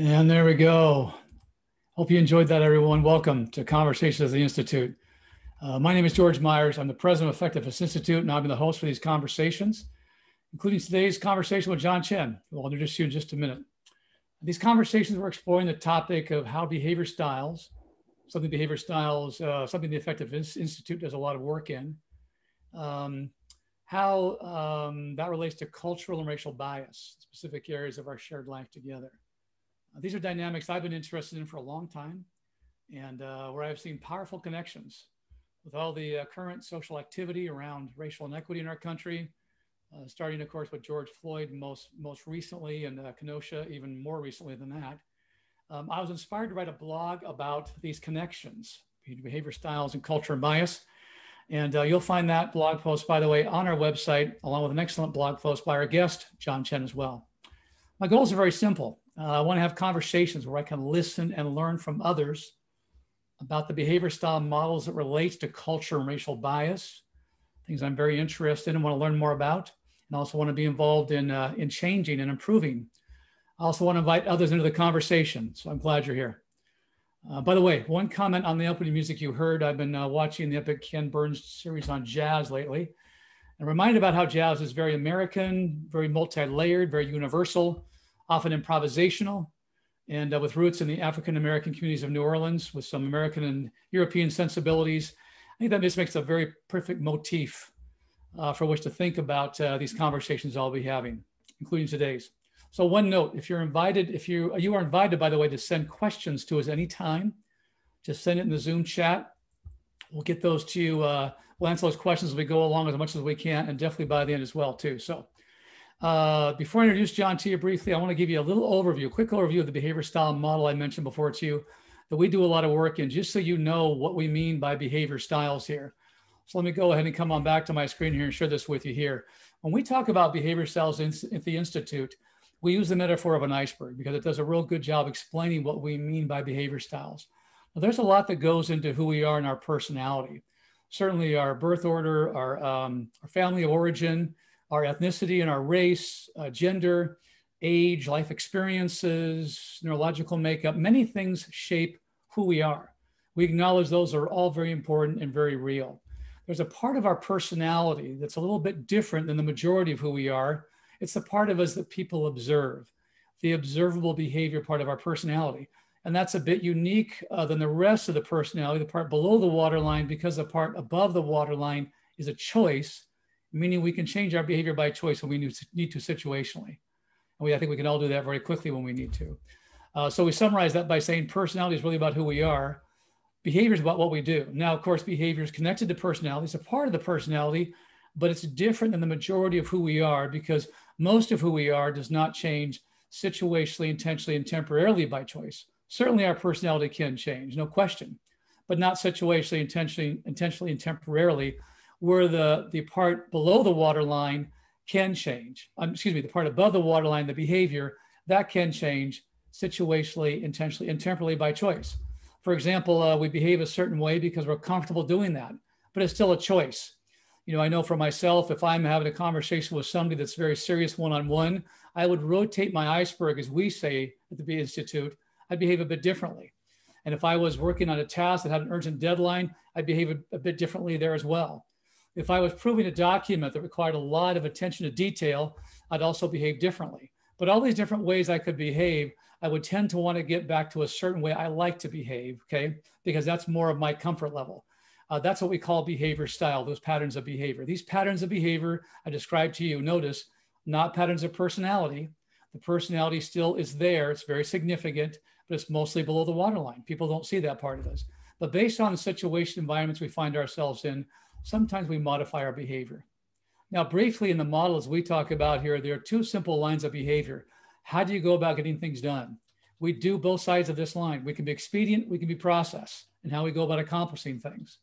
And there we go. Hope you enjoyed that, everyone. Welcome to Conversations of the Institute. Uh, my name is George Myers. I'm the president of Effectiveness Institute, and I've been the host for these conversations, including today's conversation with John Chen, who I'll introduce you in just a minute. These conversations, we're exploring the topic of how behavior styles, something behavior styles, uh, something the Effectiveness Institute does a lot of work in, um, how um, that relates to cultural and racial bias, specific areas of our shared life together. Uh, these are dynamics I've been interested in for a long time and uh, where I've seen powerful connections with all the uh, current social activity around racial inequity in our country, uh, starting, of course, with George Floyd most, most recently and uh, Kenosha even more recently than that. Um, I was inspired to write a blog about these connections, behavior styles and culture and bias. And uh, you'll find that blog post, by the way, on our website, along with an excellent blog post by our guest, John Chen, as well. My goals are very simple. Uh, I want to have conversations where I can listen and learn from others about the behavior style models that relates to culture and racial bias, things I'm very interested in and want to learn more about, and also want to be involved in, uh, in changing and improving. I also want to invite others into the conversation, so I'm glad you're here. Uh, by the way, one comment on the opening music you heard, I've been uh, watching the epic Ken Burns series on jazz lately, and reminded about how jazz is very American, very multi-layered, very universal, often improvisational, and uh, with roots in the African American communities of New Orleans, with some American and European sensibilities. I think that just makes a very perfect motif uh, for which to think about uh, these conversations I'll be having, including today's. So one note, if you're invited, if you, you are invited, by the way, to send questions to us anytime, just send it in the Zoom chat. We'll get those to you. Uh, we'll answer those questions as we go along as much as we can, and definitely by the end as well, too. So uh, before I introduce John to you briefly, I want to give you a little overview, a quick overview of the behavior style model I mentioned before to you that we do a lot of work in, just so you know what we mean by behavior styles here. So let me go ahead and come on back to my screen here and share this with you here. When we talk about behavior styles in, at the Institute, we use the metaphor of an iceberg because it does a real good job explaining what we mean by behavior styles. Now, there's a lot that goes into who we are and our personality. Certainly our birth order, our, um, our family origin, our ethnicity and our race, uh, gender, age, life experiences, neurological makeup, many things shape who we are. We acknowledge those are all very important and very real. There's a part of our personality that's a little bit different than the majority of who we are. It's the part of us that people observe, the observable behavior part of our personality. And that's a bit unique uh, than the rest of the personality, the part below the waterline, because the part above the waterline is a choice meaning we can change our behavior by choice when we need to situationally. And we, I think we can all do that very quickly when we need to. Uh, so we summarize that by saying personality is really about who we are. Behavior is about what we do. Now, of course, behavior is connected to personality. It's a part of the personality, but it's different than the majority of who we are because most of who we are does not change situationally, intentionally, and temporarily by choice. Certainly our personality can change, no question, but not situationally, intentionally, intentionally, and temporarily where the, the part below the waterline can change. Um, excuse me, the part above the waterline, the behavior, that can change situationally, intentionally, and temporally by choice. For example, uh, we behave a certain way because we're comfortable doing that, but it's still a choice. You know, I know for myself, if I'm having a conversation with somebody that's very serious one on one, I would rotate my iceberg, as we say at the B Institute, I'd behave a bit differently. And if I was working on a task that had an urgent deadline, I'd behave a, a bit differently there as well. If I was proving a document that required a lot of attention to detail, I'd also behave differently. But all these different ways I could behave, I would tend to want to get back to a certain way I like to behave, okay? Because that's more of my comfort level. Uh, that's what we call behavior style, those patterns of behavior. These patterns of behavior I described to you, notice, not patterns of personality. The personality still is there, it's very significant, but it's mostly below the waterline. People don't see that part of us. But based on the situation environments we find ourselves in, sometimes we modify our behavior. Now, briefly in the models we talk about here, there are two simple lines of behavior. How do you go about getting things done? We do both sides of this line. We can be expedient, we can be process, and how we go about accomplishing things.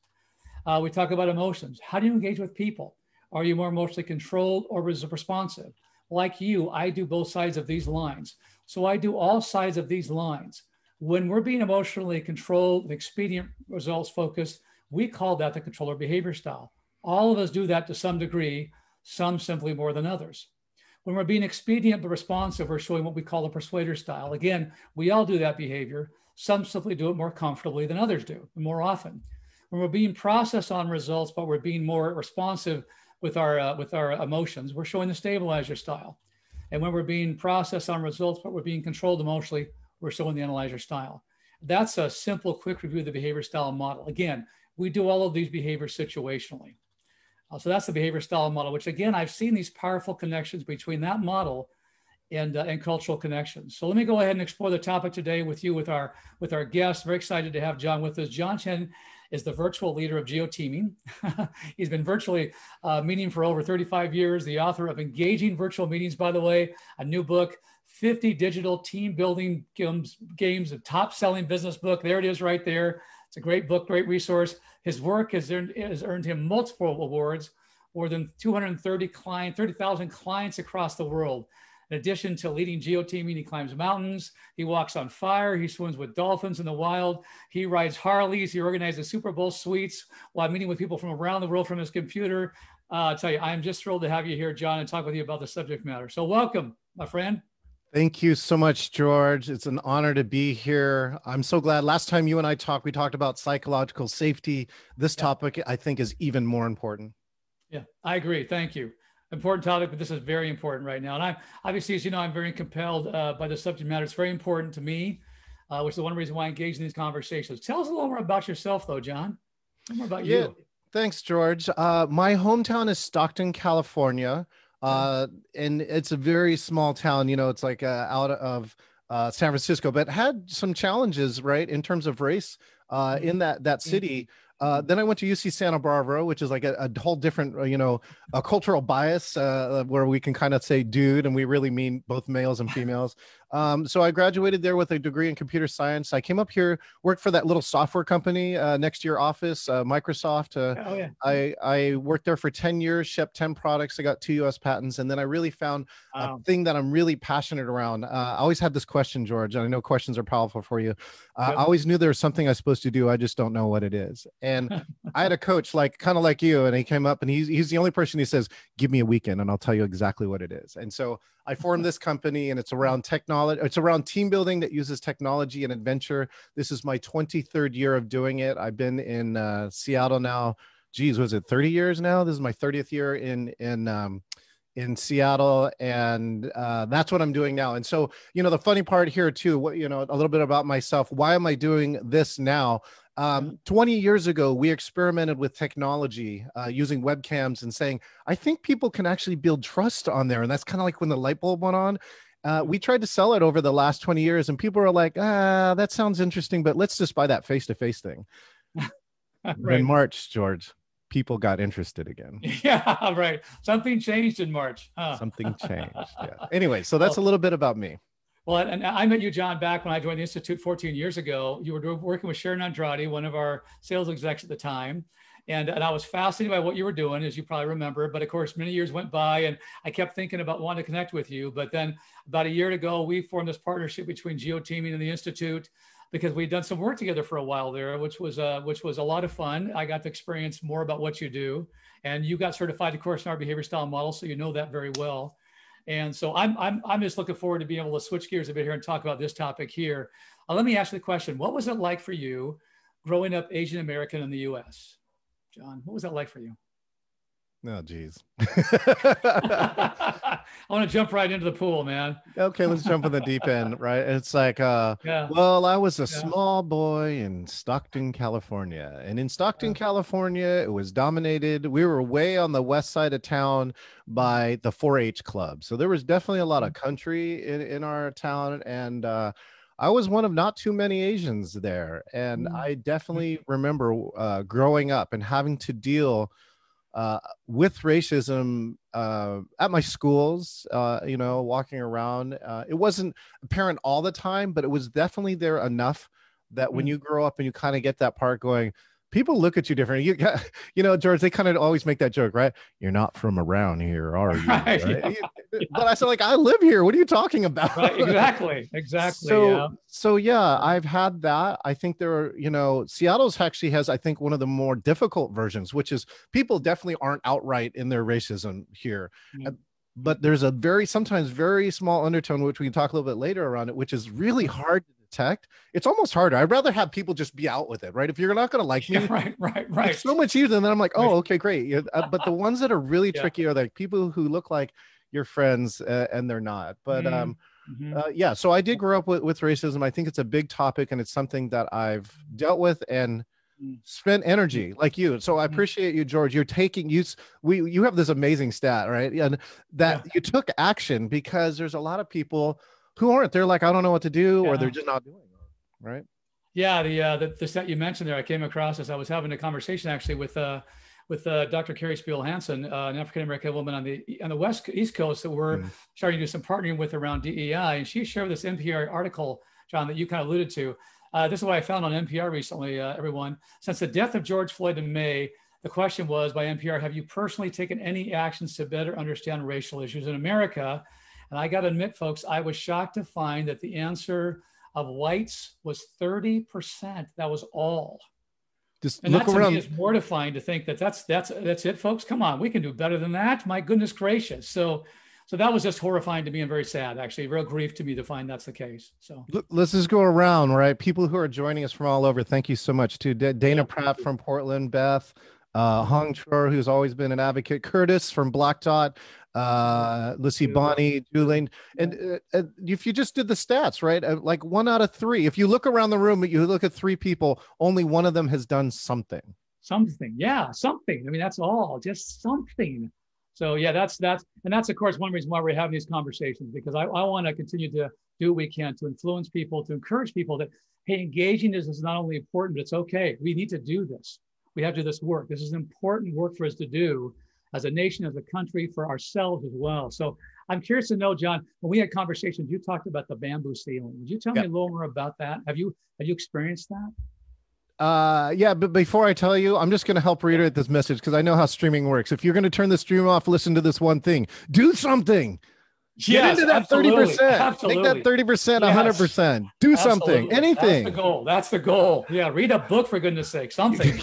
Uh, we talk about emotions. How do you engage with people? Are you more emotionally controlled or responsive? Like you, I do both sides of these lines. So I do all sides of these lines. When we're being emotionally controlled, expedient results focused, we call that the controller behavior style. All of us do that to some degree, some simply more than others. When we're being expedient but responsive, we're showing what we call the persuader style. Again, we all do that behavior. Some simply do it more comfortably than others do, more often. When we're being processed on results, but we're being more responsive with our uh, with our emotions, we're showing the stabilizer style. And when we're being processed on results, but we're being controlled emotionally, we're showing the analyzer style. That's a simple, quick review of the behavior style model. Again, we do all of these behaviors situationally. Uh, so that's the behavior style model, which again, I've seen these powerful connections between that model and, uh, and cultural connections. So let me go ahead and explore the topic today with you, with our, with our guest. Very excited to have John with us. John Chen is the virtual leader of GeoTeaming. He's been virtually uh, meeting for over 35 years, the author of Engaging Virtual Meetings, by the way, a new book, 50 digital team building games, games a top selling business book. There it is right there. It's a great book, great resource. His work has earned, has earned him multiple awards, more than 230 client, 30,000 clients across the world. In addition to leading geoteaming, he climbs mountains, he walks on fire, he swims with dolphins in the wild, he rides Harleys, he organizes Super Bowl suites while meeting with people from around the world from his computer. Uh, I tell you, I'm just thrilled to have you here, John, and talk with you about the subject matter. So, welcome, my friend. Thank you so much, George. It's an honor to be here. I'm so glad. Last time you and I talked, we talked about psychological safety. This yeah. topic, I think, is even more important. Yeah, I agree. Thank you important topic, but this is very important right now. And I obviously, as you know, I'm very compelled uh, by the subject matter. It's very important to me, uh, which is the one reason why I engage in these conversations. Tell us a little more about yourself, though, John. more about yeah, you. Thanks, George. Uh, my hometown is Stockton, California, uh, and it's a very small town. You know, it's like uh, out of uh, San Francisco, but had some challenges, right, in terms of race uh, in that that city. Mm-hmm uh, then I went to UC Santa Barbara, which is like a, a whole different, uh, you know, a cultural bias uh, where we can kind of say dude and we really mean both males and females. Um, so I graduated there with a degree in computer science. I came up here, worked for that little software company uh, next to your office, uh, Microsoft. Uh, oh, yeah. I, I worked there for 10 years, shipped 10 products. I got two US patents. And then I really found wow. a thing that I'm really passionate around. Uh, I always had this question, George, and I know questions are powerful for you. Uh, yep. I always knew there was something I was supposed to do. I just don't know what it is. And I had a coach like kind of like you, and he came up and he's, he's the only person he says, give me a weekend and I'll tell you exactly what it is. And so I formed this company and it's around technology. It's around team building that uses technology and adventure. This is my 23rd year of doing it. I've been in uh, Seattle now. Geez, was it 30 years now? This is my 30th year in, in, um, in Seattle, and uh, that's what I'm doing now. And so, you know, the funny part here too, what you know, a little bit about myself. Why am I doing this now? Um, 20 years ago, we experimented with technology uh, using webcams and saying, I think people can actually build trust on there. And that's kind of like when the light bulb went on. Uh, we tried to sell it over the last 20 years, and people are like, ah, that sounds interesting, but let's just buy that face to face thing. right. In March, George, people got interested again. Yeah, right. Something changed in March. Huh? Something changed. Yeah. Anyway, so that's well, a little bit about me. Well, and I met you, John, back when I joined the Institute 14 years ago. You were working with Sharon Andrade, one of our sales execs at the time. And, and I was fascinated by what you were doing, as you probably remember. But of course, many years went by, and I kept thinking about wanting to connect with you. But then about a year ago, we formed this partnership between GeoTeaming and the Institute because we'd done some work together for a while there, which was uh, which was a lot of fun. I got to experience more about what you do, and you got certified, of course, in our behavior style model, so you know that very well. And so I'm, I'm, I'm just looking forward to being able to switch gears a bit here and talk about this topic here. Uh, let me ask you the question. What was it like for you growing up Asian American in the US? John, what was that like for you? Oh, geez. I want to jump right into the pool, man. Okay, let's jump in the deep end, right? It's like, uh, yeah. well, I was a yeah. small boy in Stockton, California. And in Stockton, yeah. California, it was dominated. We were way on the west side of town by the 4 H club. So there was definitely a lot of mm-hmm. country in, in our town. And, uh, I was one of not too many Asians there. And mm. I definitely remember uh, growing up and having to deal uh, with racism uh, at my schools, uh, you know, walking around. Uh, it wasn't apparent all the time, but it was definitely there enough that when mm. you grow up and you kind of get that part going, people look at you different. You, you know, George, they kind of always make that joke, right? You're not from around here, are you? Right? yeah. But I said, like, I live here. What are you talking about? Right, exactly, exactly. So, yeah. so yeah, I've had that. I think there are, you know, Seattle's actually has, I think, one of the more difficult versions, which is people definitely aren't outright in their racism here. Mm-hmm but there's a very sometimes very small undertone which we can talk a little bit later around it which is really Mm-hmm. hard to detect it's almost harder i'd rather have people just be out with it right if you're not going to like me Yeah, right, right, right. it's so much easier than i'm like oh okay great uh, but the ones that are really Yeah. tricky are like people who look like your friends uh, and they're not but Mhm. um Mhm. uh, yeah so i did grow up with, with racism i think it's a big topic and it's something that i've dealt with and Mm. spent energy like you so i Mm. appreciate you george you're taking you we you have this amazing stat right and that you took action because there's a lot of people who aren't they're like i don't know what to do or they're just not doing it right Yeah, the uh, the, the set you mentioned there, I came across as I was having a conversation actually with uh, with uh, Dr. Carrie Spiel Hansen, uh, an African American woman on the on the west east coast that we're Mm. starting to do some partnering with around DEI, and she shared this NPR article, John, that you kind of alluded to. Uh, this is what I found on NPR recently. Uh, everyone, since the death of George Floyd in May, the question was by NPR: Have you personally taken any actions to better understand racial issues in America? And I got to admit, folks, I was shocked to find that the answer of whites was 30%. That was all. just And look that to around me is mortifying to think that that's that's that's it, folks. Come on, we can do better than that. My goodness gracious. So so that was just horrifying to me and very sad, actually. Real grief to me to find that's the case. So let's just go around right people who are joining us from all over thank you so much to Da- dana pratt from portland beth uh hong chor who's always been an advocate curtis from black dot uh Lissy Yeah. Bonnie, Julian, and uh, if you just did the stats, right? Uh, like one out of three. If you look around the room, you look at three people, only one of them has done something. something, yeah, something. I mean, that's all, just something. So yeah, that's that's and that's of course one reason why we're having these conversations because I, I want to continue to do what we can to influence people, to encourage people that hey, engaging is, is not only important, but it's okay. We need to do this. We have to do this work. This is important work for us to do as a nation, as a country, for ourselves as well. So I'm curious to know, John, when we had conversations, you talked about the bamboo ceiling. Would you tell Yeah. me a little more about that? Have you have you experienced that? Uh, yeah, but before I tell you, I'm just going to help reiterate this message because I know how streaming works. If you're going to turn the stream off, listen to this one thing. Do something. Get into that thirty percent. Make that thirty percent, Yes. hundred percent. Do something. Anything. That's the goal. That's the goal. Yeah, read a book for goodness sake. Something.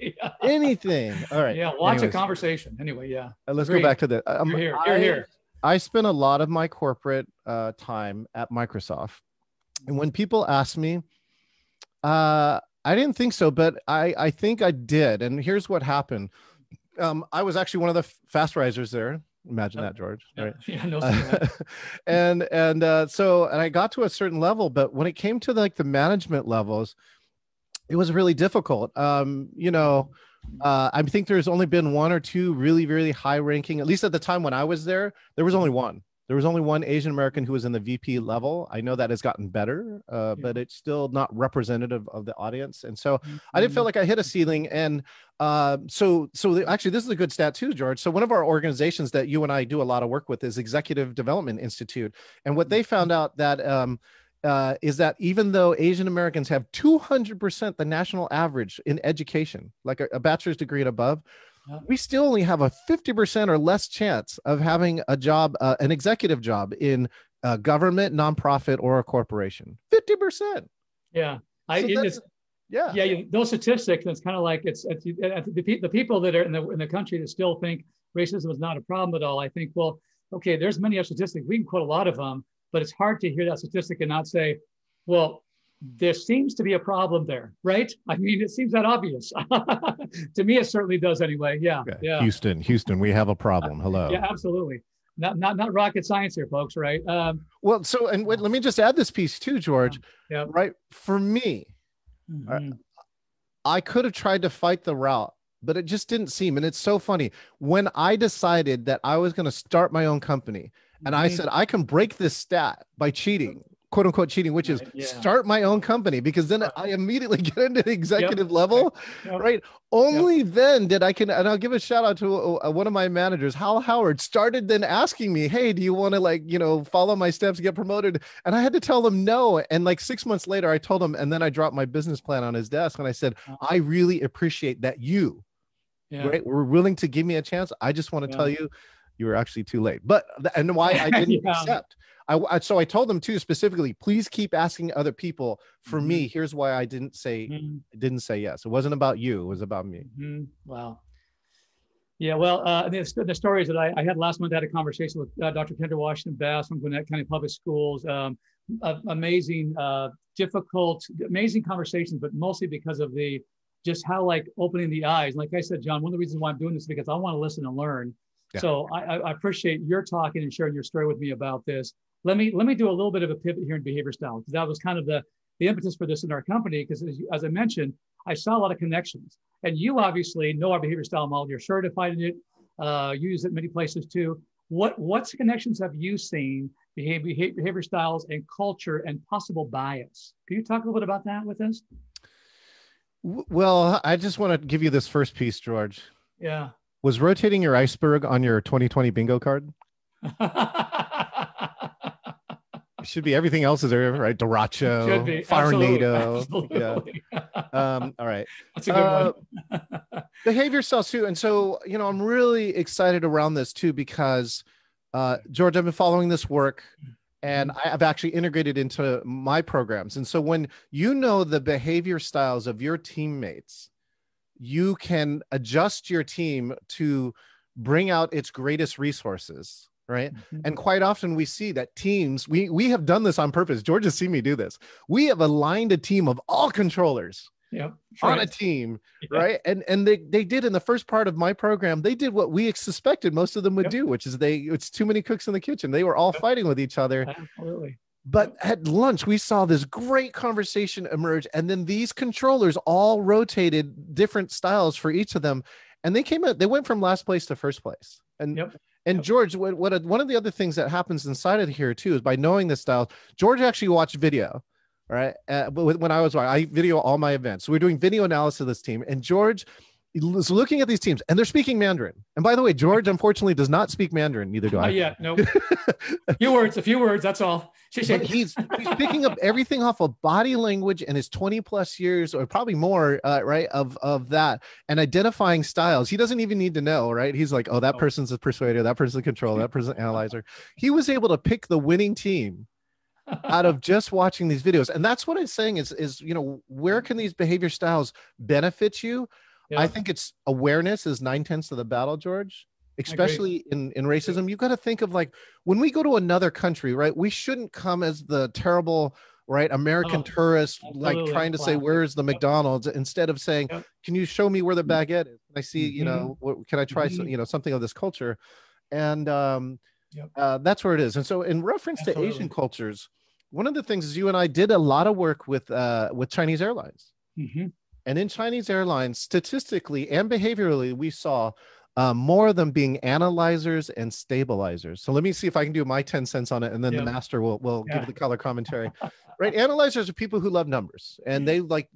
yeah. Anything. All right. Yeah, watch Anyways, a conversation. Anyway, yeah. uh, let's Agreed. go back to the. Um, You're here. You're I- here. I spent a lot of my corporate uh, time at Microsoft, and when people ask me, uh, I didn't think so, but I I think I did. And here's what happened. Um, I was actually one of the fast risers there. Imagine that, George. Yeah, Right. yeah no, Uh, and and uh, so and I got to a certain level, but when it came to like the management levels, it was really difficult. Um, you know, uh, I think there's only been one or two really really high ranking. At least at the time when I was there, there was only one. There was only one Asian American who was in the VP level. I know that has gotten better, uh, Yeah. but it's still not representative of the audience. And so I Mm-hmm. did feel like I hit a ceiling. And uh, so, so the, actually, this is a good stat too, George. So one of our organizations that you and I do a lot of work with is Executive Development Institute, and what they found out that um, uh, is that even though Asian Americans have 200% the national average in education, like a, a bachelor's degree and above. Yeah. We still only have a 50% or less chance of having a job, uh, an executive job in a government, nonprofit, or a corporation. 50%. yeah. I, So it that's- Yeah. yeah, you, those statistics, it's kind of like it's, it's uh, the, pe- the people that are in the, in the country that still think racism is not a problem at all. I think, well, okay, there's many other statistics. We can quote a lot of them, but it's hard to hear that statistic and not say, well, there seems to be a problem there, right? I mean, it seems that obvious. to me, it certainly does anyway. Yeah, Okay. yeah, Houston, Houston, we have a problem. Hello. yeah, absolutely. Not, not, not rocket science here, folks, right? Um, Well, so and wait, let me just add this piece too, George. Yeah. Right. For me, mhm. I could have tried to fight the route, but it just didn't seem. And it's so funny. When I decided that I was going to start my own company, and I Mhm. said I can break this stat by cheating, quote unquote cheating, which is yeah. start my own company, because then I immediately get into the executive Yep. level, Yep. right? Only then did I can, and I'll give a shout out to uh, one of my managers, Hal Howard, started then asking me, "Hey, do you want to like you know follow my steps, get promoted?" And I had to tell him no. And like six months later, I told him, and then I dropped my business plan on his desk, and I said, Uh-huh. "I really appreciate that you, yeah. right, were willing to give me a chance. I just want to Yeah. tell you." You were actually too late, but and why I didn't Yeah. accept. I, I so I told them too specifically. Please keep asking other people. For Mm-hmm. me, here's why I didn't say Mhm. didn't say yes. It wasn't about you. It was about me. Mhm. Wow. Yeah, well, uh, the, the stories that I, I, had last month, I had a conversation with uh, Dr. Kendra Washington Bass from Gwinnett County Public Schools. Um, uh, amazing, difficult, amazing conversations, but mostly because of the just how like opening the eyes. Like I said, John, one of the reasons why I'm doing this is because I want to listen and learn. Yeah. So I, I, appreciate your talking and sharing your story with me about this. Let me let me do a little bit of a pivot here in behavior style because that was kind of the the impetus for this in our company. Because as, as I mentioned, I saw a lot of connections. And you obviously know our behavior style model. You're certified in it. Uh, you use it many places too. What what's connections have you seen behavior, behavior styles and culture and possible bias? Can you talk a little bit about that with us? Well, I just want to give you this first piece, George. Yeah. Was rotating your iceberg on your 2020 bingo card? should be everything else is there, right? Derecho, Firenado. Yeah. Um, all right. That's a good uh, one. behavior styles too. And so, you know, I'm really excited around this too because uh, George, I've been following this work and mm-hmm. I've actually integrated into my programs. And so when you know the behavior styles of your teammates, you can adjust your team to bring out its greatest resources right mm-hmm. and quite often we see that teams we we have done this on purpose george has seen me do this we have aligned a team of all controllers yeah, on a team yeah. right and and they they did in the first part of my program they did what we suspected most of them would yep. do which is they it's too many cooks in the kitchen they were all yep. fighting with each other absolutely but at lunch we saw this great conversation emerge and then these controllers all rotated different styles for each of them and they came out they went from last place to first place and yep. And George, what, what one of the other things that happens inside of here too is by knowing this style, George actually watched video, right? Uh, when I was I video all my events, so we're doing video analysis of this team, and George is looking at these teams, and they're speaking Mandarin. And by the way, George unfortunately does not speak Mandarin. Neither do I. Not yet. No. a few words. A few words. That's all. But he's he's picking up everything off of body language and his 20 plus years or probably more uh, right of of that and identifying styles he doesn't even need to know right he's like oh that oh. person's a persuader that person's a controller that person's an analyzer he was able to pick the winning team out of just watching these videos and that's what i'm saying is is you know where can these behavior styles benefit you yeah. i think it's awareness is nine tenths of the battle george especially in in racism you've got to think of like when we go to another country right we shouldn't come as the terrible right american oh, tourists like trying to say where's the mcdonald's instead of saying yep. can you show me where the mm-hmm. baguette is Can i see you know mm-hmm. what, can i try mm-hmm. some, you know something of this culture and um yep. uh, that's where it is and so in reference Absolutely. to asian cultures one of the things is you and i did a lot of work with uh with chinese airlines mm-hmm. And in chinese airlines statistically and behaviorally we saw uh, more of them being analyzers and stabilizers. So let me see if I can do my 10 cents on it, and then the master will, will yeah. give the color commentary. right? Analyzers are people who love numbers and they like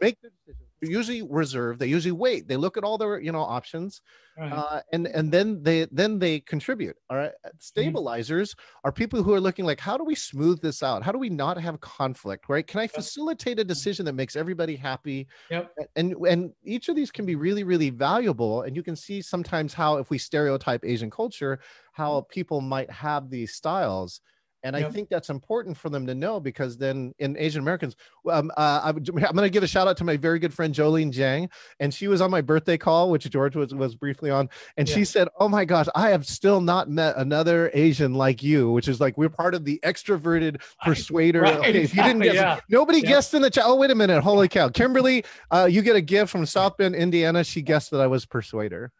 make the decisions usually reserve they usually wait they look at all their you know options right. uh, and and then they then they contribute all right mm-hmm. stabilizers mm-hmm. are people who are looking like how do we smooth this out how do we not have conflict right can i facilitate a decision that makes everybody happy yep. and and each of these can be really really valuable and you can see sometimes how if we stereotype asian culture how people might have these styles and yep. I think that's important for them to know because then in Asian Americans, um, uh, I'm, I'm going to give a shout out to my very good friend Jolene Jang, and she was on my birthday call, which George was was briefly on, and yeah. she said, "Oh my gosh, I have still not met another Asian like you," which is like we're part of the extroverted persuader. Right, okay, if you didn't guess, yeah. nobody yeah. guessed in the chat. Oh wait a minute, holy cow, Kimberly, uh, you get a gift from South Bend, Indiana. She guessed that I was persuader.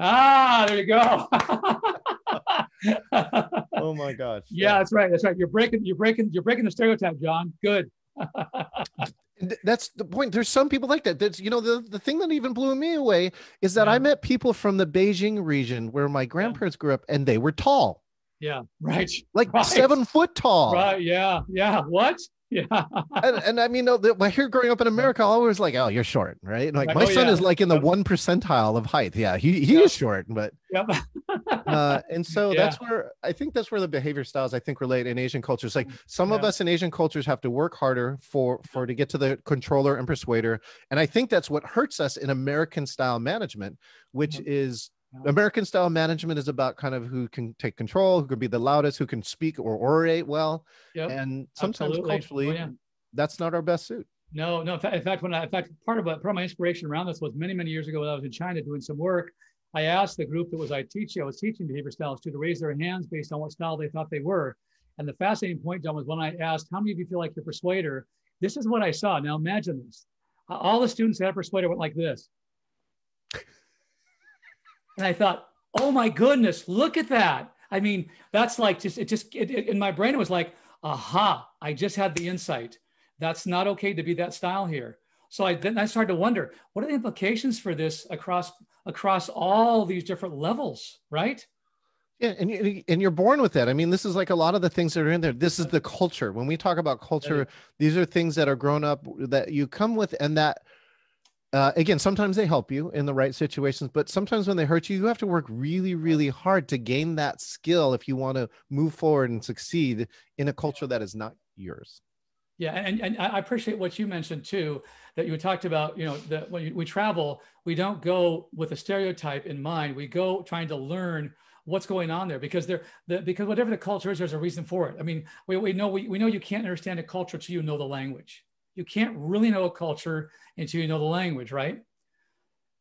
Ah, there you go. oh my gosh. Yeah, that's right. That's right. You're breaking, you're breaking, you're breaking the stereotype, John. Good. that's the point. There's some people like that. That's you know the the thing that even blew me away is that yeah. I met people from the Beijing region where my grandparents grew up, and they were tall. Yeah, right. Like right. seven foot tall. Right. Yeah. Yeah. What? Yeah. and, and I mean, the, here growing up in America, I was like, oh, you're short, right? Like, like my oh, son yeah. is like in the one percentile of height. Yeah, he, he is short, but yep. uh, and so yeah. that's where I think that's where the behavior styles I think relate in Asian cultures. Like some yeah. of us in Asian cultures have to work harder for for to get to the controller and persuader, and I think that's what hurts us in American style management, which mm-hmm. is American style management is about kind of who can take control, who can be the loudest, who can speak or orate well. Yep. And sometimes Absolutely. culturally, oh, yeah. that's not our best suit. No, no. In fact, when I, in fact, part of, part of my inspiration around this was many, many years ago when I was in China doing some work. I asked the group that was I teaching, I was teaching behavior styles to, to raise their hands based on what style they thought they were. And the fascinating point, John, was when I asked, how many of you feel like you're persuader? This is what I saw. Now imagine this. All the students that had persuader went like this. And I thought, oh my goodness, look at that. I mean, that's like just, it just, it, it, in my brain, it was like, aha, I just had the insight. That's not okay to be that style here. So I then I started to wonder, what are the implications for this across across all these different levels, right? Yeah, and and you're born with that. I mean, this is like a lot of the things that are in there. This is the culture. When we talk about culture, these are things that are grown up that you come with, and that uh, again, sometimes they help you in the right situations, but sometimes when they hurt you, you have to work really, really hard to gain that skill if you want to move forward and succeed in a culture that is not yours. Yeah, and, and I appreciate what you mentioned too, that you talked about, you know, that when we travel, we don't go with a stereotype in mind. We go trying to learn what's going on there because there the, because whatever the culture is, there's a reason for it. I mean, we, we know we, we know you can't understand a culture until you know the language you can't really know a culture until you know the language, right?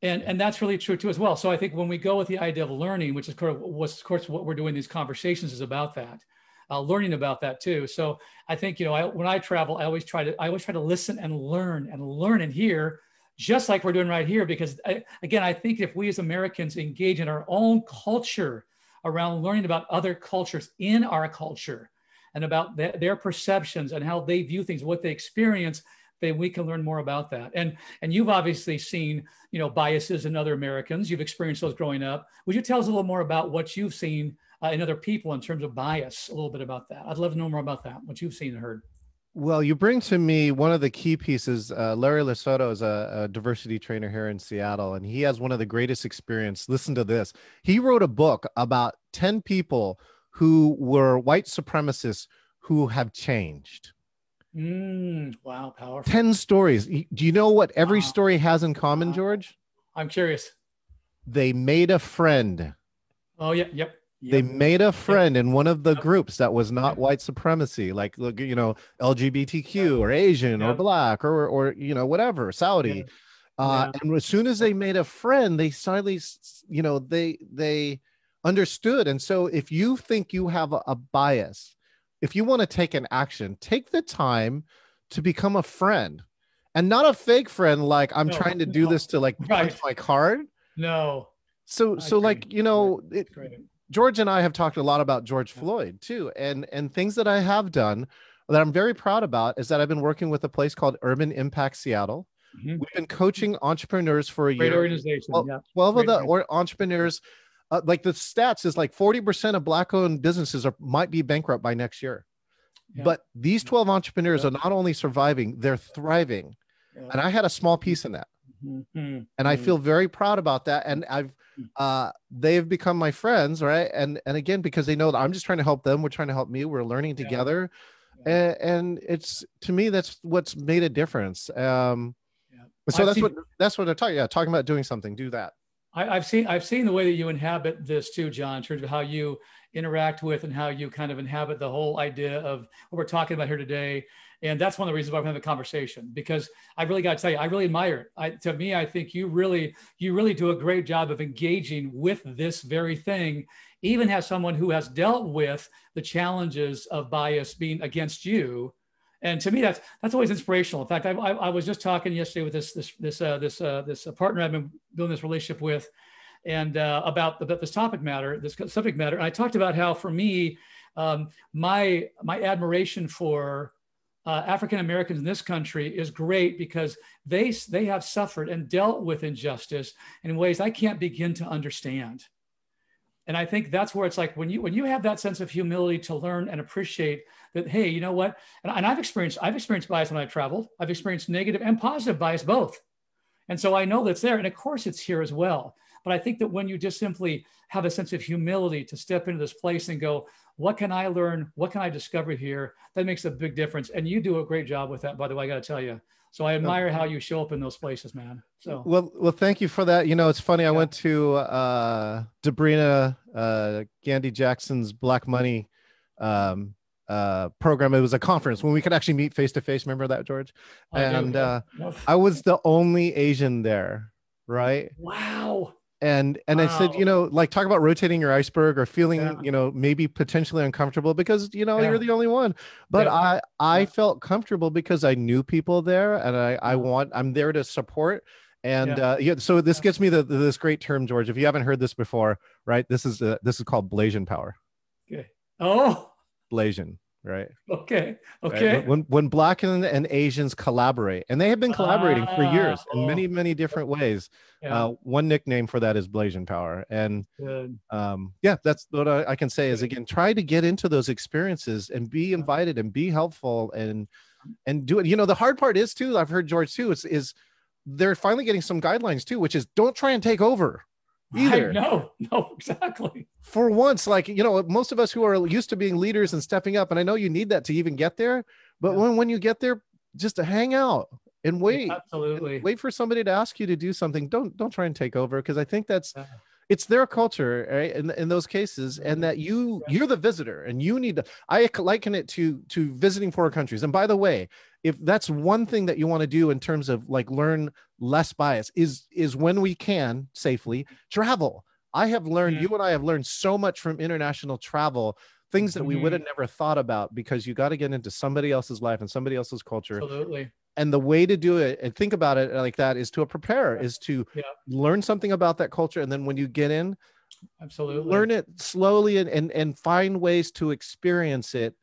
And, and that's really true too as well. So I think when we go with the idea of learning, which is of course, of course what we're doing these conversations is about that, uh, learning about that too. So I think you know I, when I travel, I always try to I always try to listen and learn and learn and hear, just like we're doing right here. Because I, again, I think if we as Americans engage in our own culture around learning about other cultures in our culture, and about th- their perceptions and how they view things, what they experience, then we can learn more about that. And and you've obviously seen you know biases in other Americans. You've experienced those growing up. Would you tell us a little more about what you've seen uh, in other people in terms of bias? A little bit about that. I'd love to know more about that. What you've seen and heard. Well, you bring to me one of the key pieces. Uh, Larry Lesoto is a, a, diversity trainer here in Seattle, and he has one of the greatest experience. Listen to this. He wrote a book about 10 people who were white supremacists who have changed. Mm, wow, powerful. 10 stories. Do you know what every wow. story has in common, wow. George? I'm curious. They made a friend. Oh, yeah, yep. They made a friend yep. in one of the yep. groups that was not yep. white supremacy, like look, you know, LGBTQ or Asian or black or or you know whatever, Saudi. Uh. And as soon as they made a friend, they suddenly, you know, they they understood. And so if you think you have a, a bias, if you want to take an action, take the time to become a friend and not a fake friend like I'm no, trying to do no. this to like right. punch my card. No. So I so agree. like, you know, it, George and I have talked a lot about George yeah. Floyd too. And and things that I have done that I'm very proud about is that I've been working with a place called Urban Impact Seattle. Mm-hmm. We've been coaching entrepreneurs for a Great year. organization. 12, yeah. 12 Great of the or entrepreneurs uh, like the stats is like 40% of black owned businesses are might be bankrupt by next year. Yeah. but these 12 entrepreneurs yeah. are not only surviving they're thriving. Yeah. and i had a small piece in that. Mm-hmm. and i feel very proud about that. And i've mm. uh, they've become my friends right? And and again because they know that i'm just trying to help them. We're trying to help me. We're learning together. And, and, it's to me that's what's made a difference. Um so that's what that's what they're talking yeah talking about doing something. Do that I, have seen I've seen the way that you inhabit this too, John, in terms of how you interact with and how you kind of inhabit the whole idea of what we're talking about here today. And that's one of the reasons why we're having a conversation because I really got to tell you, I really admire it. I, to me, I think you really, you really do a great job of engaging with this very thing, even as someone who has dealt with the challenges of bias being against you and to me that's that's always inspirational in fact i, I, I was just talking yesterday with this this this uh, this uh, this uh, partner i've been building this relationship with and uh, about about this topic matter this subject matter and i talked about how for me um, my my admiration for uh, African Americans in this country is great because they they have suffered and dealt with injustice in ways I can't begin to understand. And I think that's where it's like when you when you have that sense of humility to learn and appreciate that hey you know what? And, and i've experienced i've experienced bias when i've traveled. I've experienced negative and positive bias both. And so i know that's there. And of course it's here as well. But i think that when you just simply have a sense of humility to step into this place and go what can i learn? What can i discover here? That makes a big difference. And you do a great job with that by the way i got to tell you so I admire how you show up in those places, man. So well, well, thank you for that. You know, it's funny. I went to uh, Debrina uh, Gandhi Jackson's Black Money um, uh, program. It was a conference when we could actually meet face to face. Remember that, George? I and uh, I was the only Asian there, right? Wow. And and wow. I said, you know, like talk about rotating your iceberg or feeling, yeah. you know, maybe potentially uncomfortable because you know yeah. you're the only one. But yeah. I I felt comfortable because I knew people there, and I I want I'm there to support. And yeah, uh, yeah so this gets me the, this great term, George. If you haven't heard this before, right? This is uh, this is called Blasian power. Okay. Oh. Blasian right? Okay. Okay. Right? When when black and, and Asians collaborate, and they have been collaborating for years in ah, many many different ways. Yeah. Uh, one nickname for that is Blasian Power, and um, yeah, that's what I, I, can say is again try to get into those experiences and be invited and be helpful and and do it. You know, the hard part is too. I've heard George too. Is is they're finally getting some guidelines too, which is don't try and take over either. No, no, exactly. For once, like you know, most of us who are used to being leaders and stepping up, and I know you need that to even get there. But yeah. when when you get there, just to hang out and wait, absolutely, and wait for somebody to ask you to do something. Don't don't try and take over because I think that's. Yeah it's their culture right in, in those cases and that you you're the visitor and you need to i liken it to to visiting foreign countries and by the way if that's one thing that you want to do in terms of like learn less bias is is when we can safely travel. I have learned mm-hmm. you and i have learned so much from international travel things that we mm-hmm. would have never thought about because you got to get into somebody else's life and somebody else's culture. Absolutely and the way to do it and think about it like that is to prepare is to yeah. learn something about that culture and then when you get in absolutely learn it slowly and and, and find ways to experience it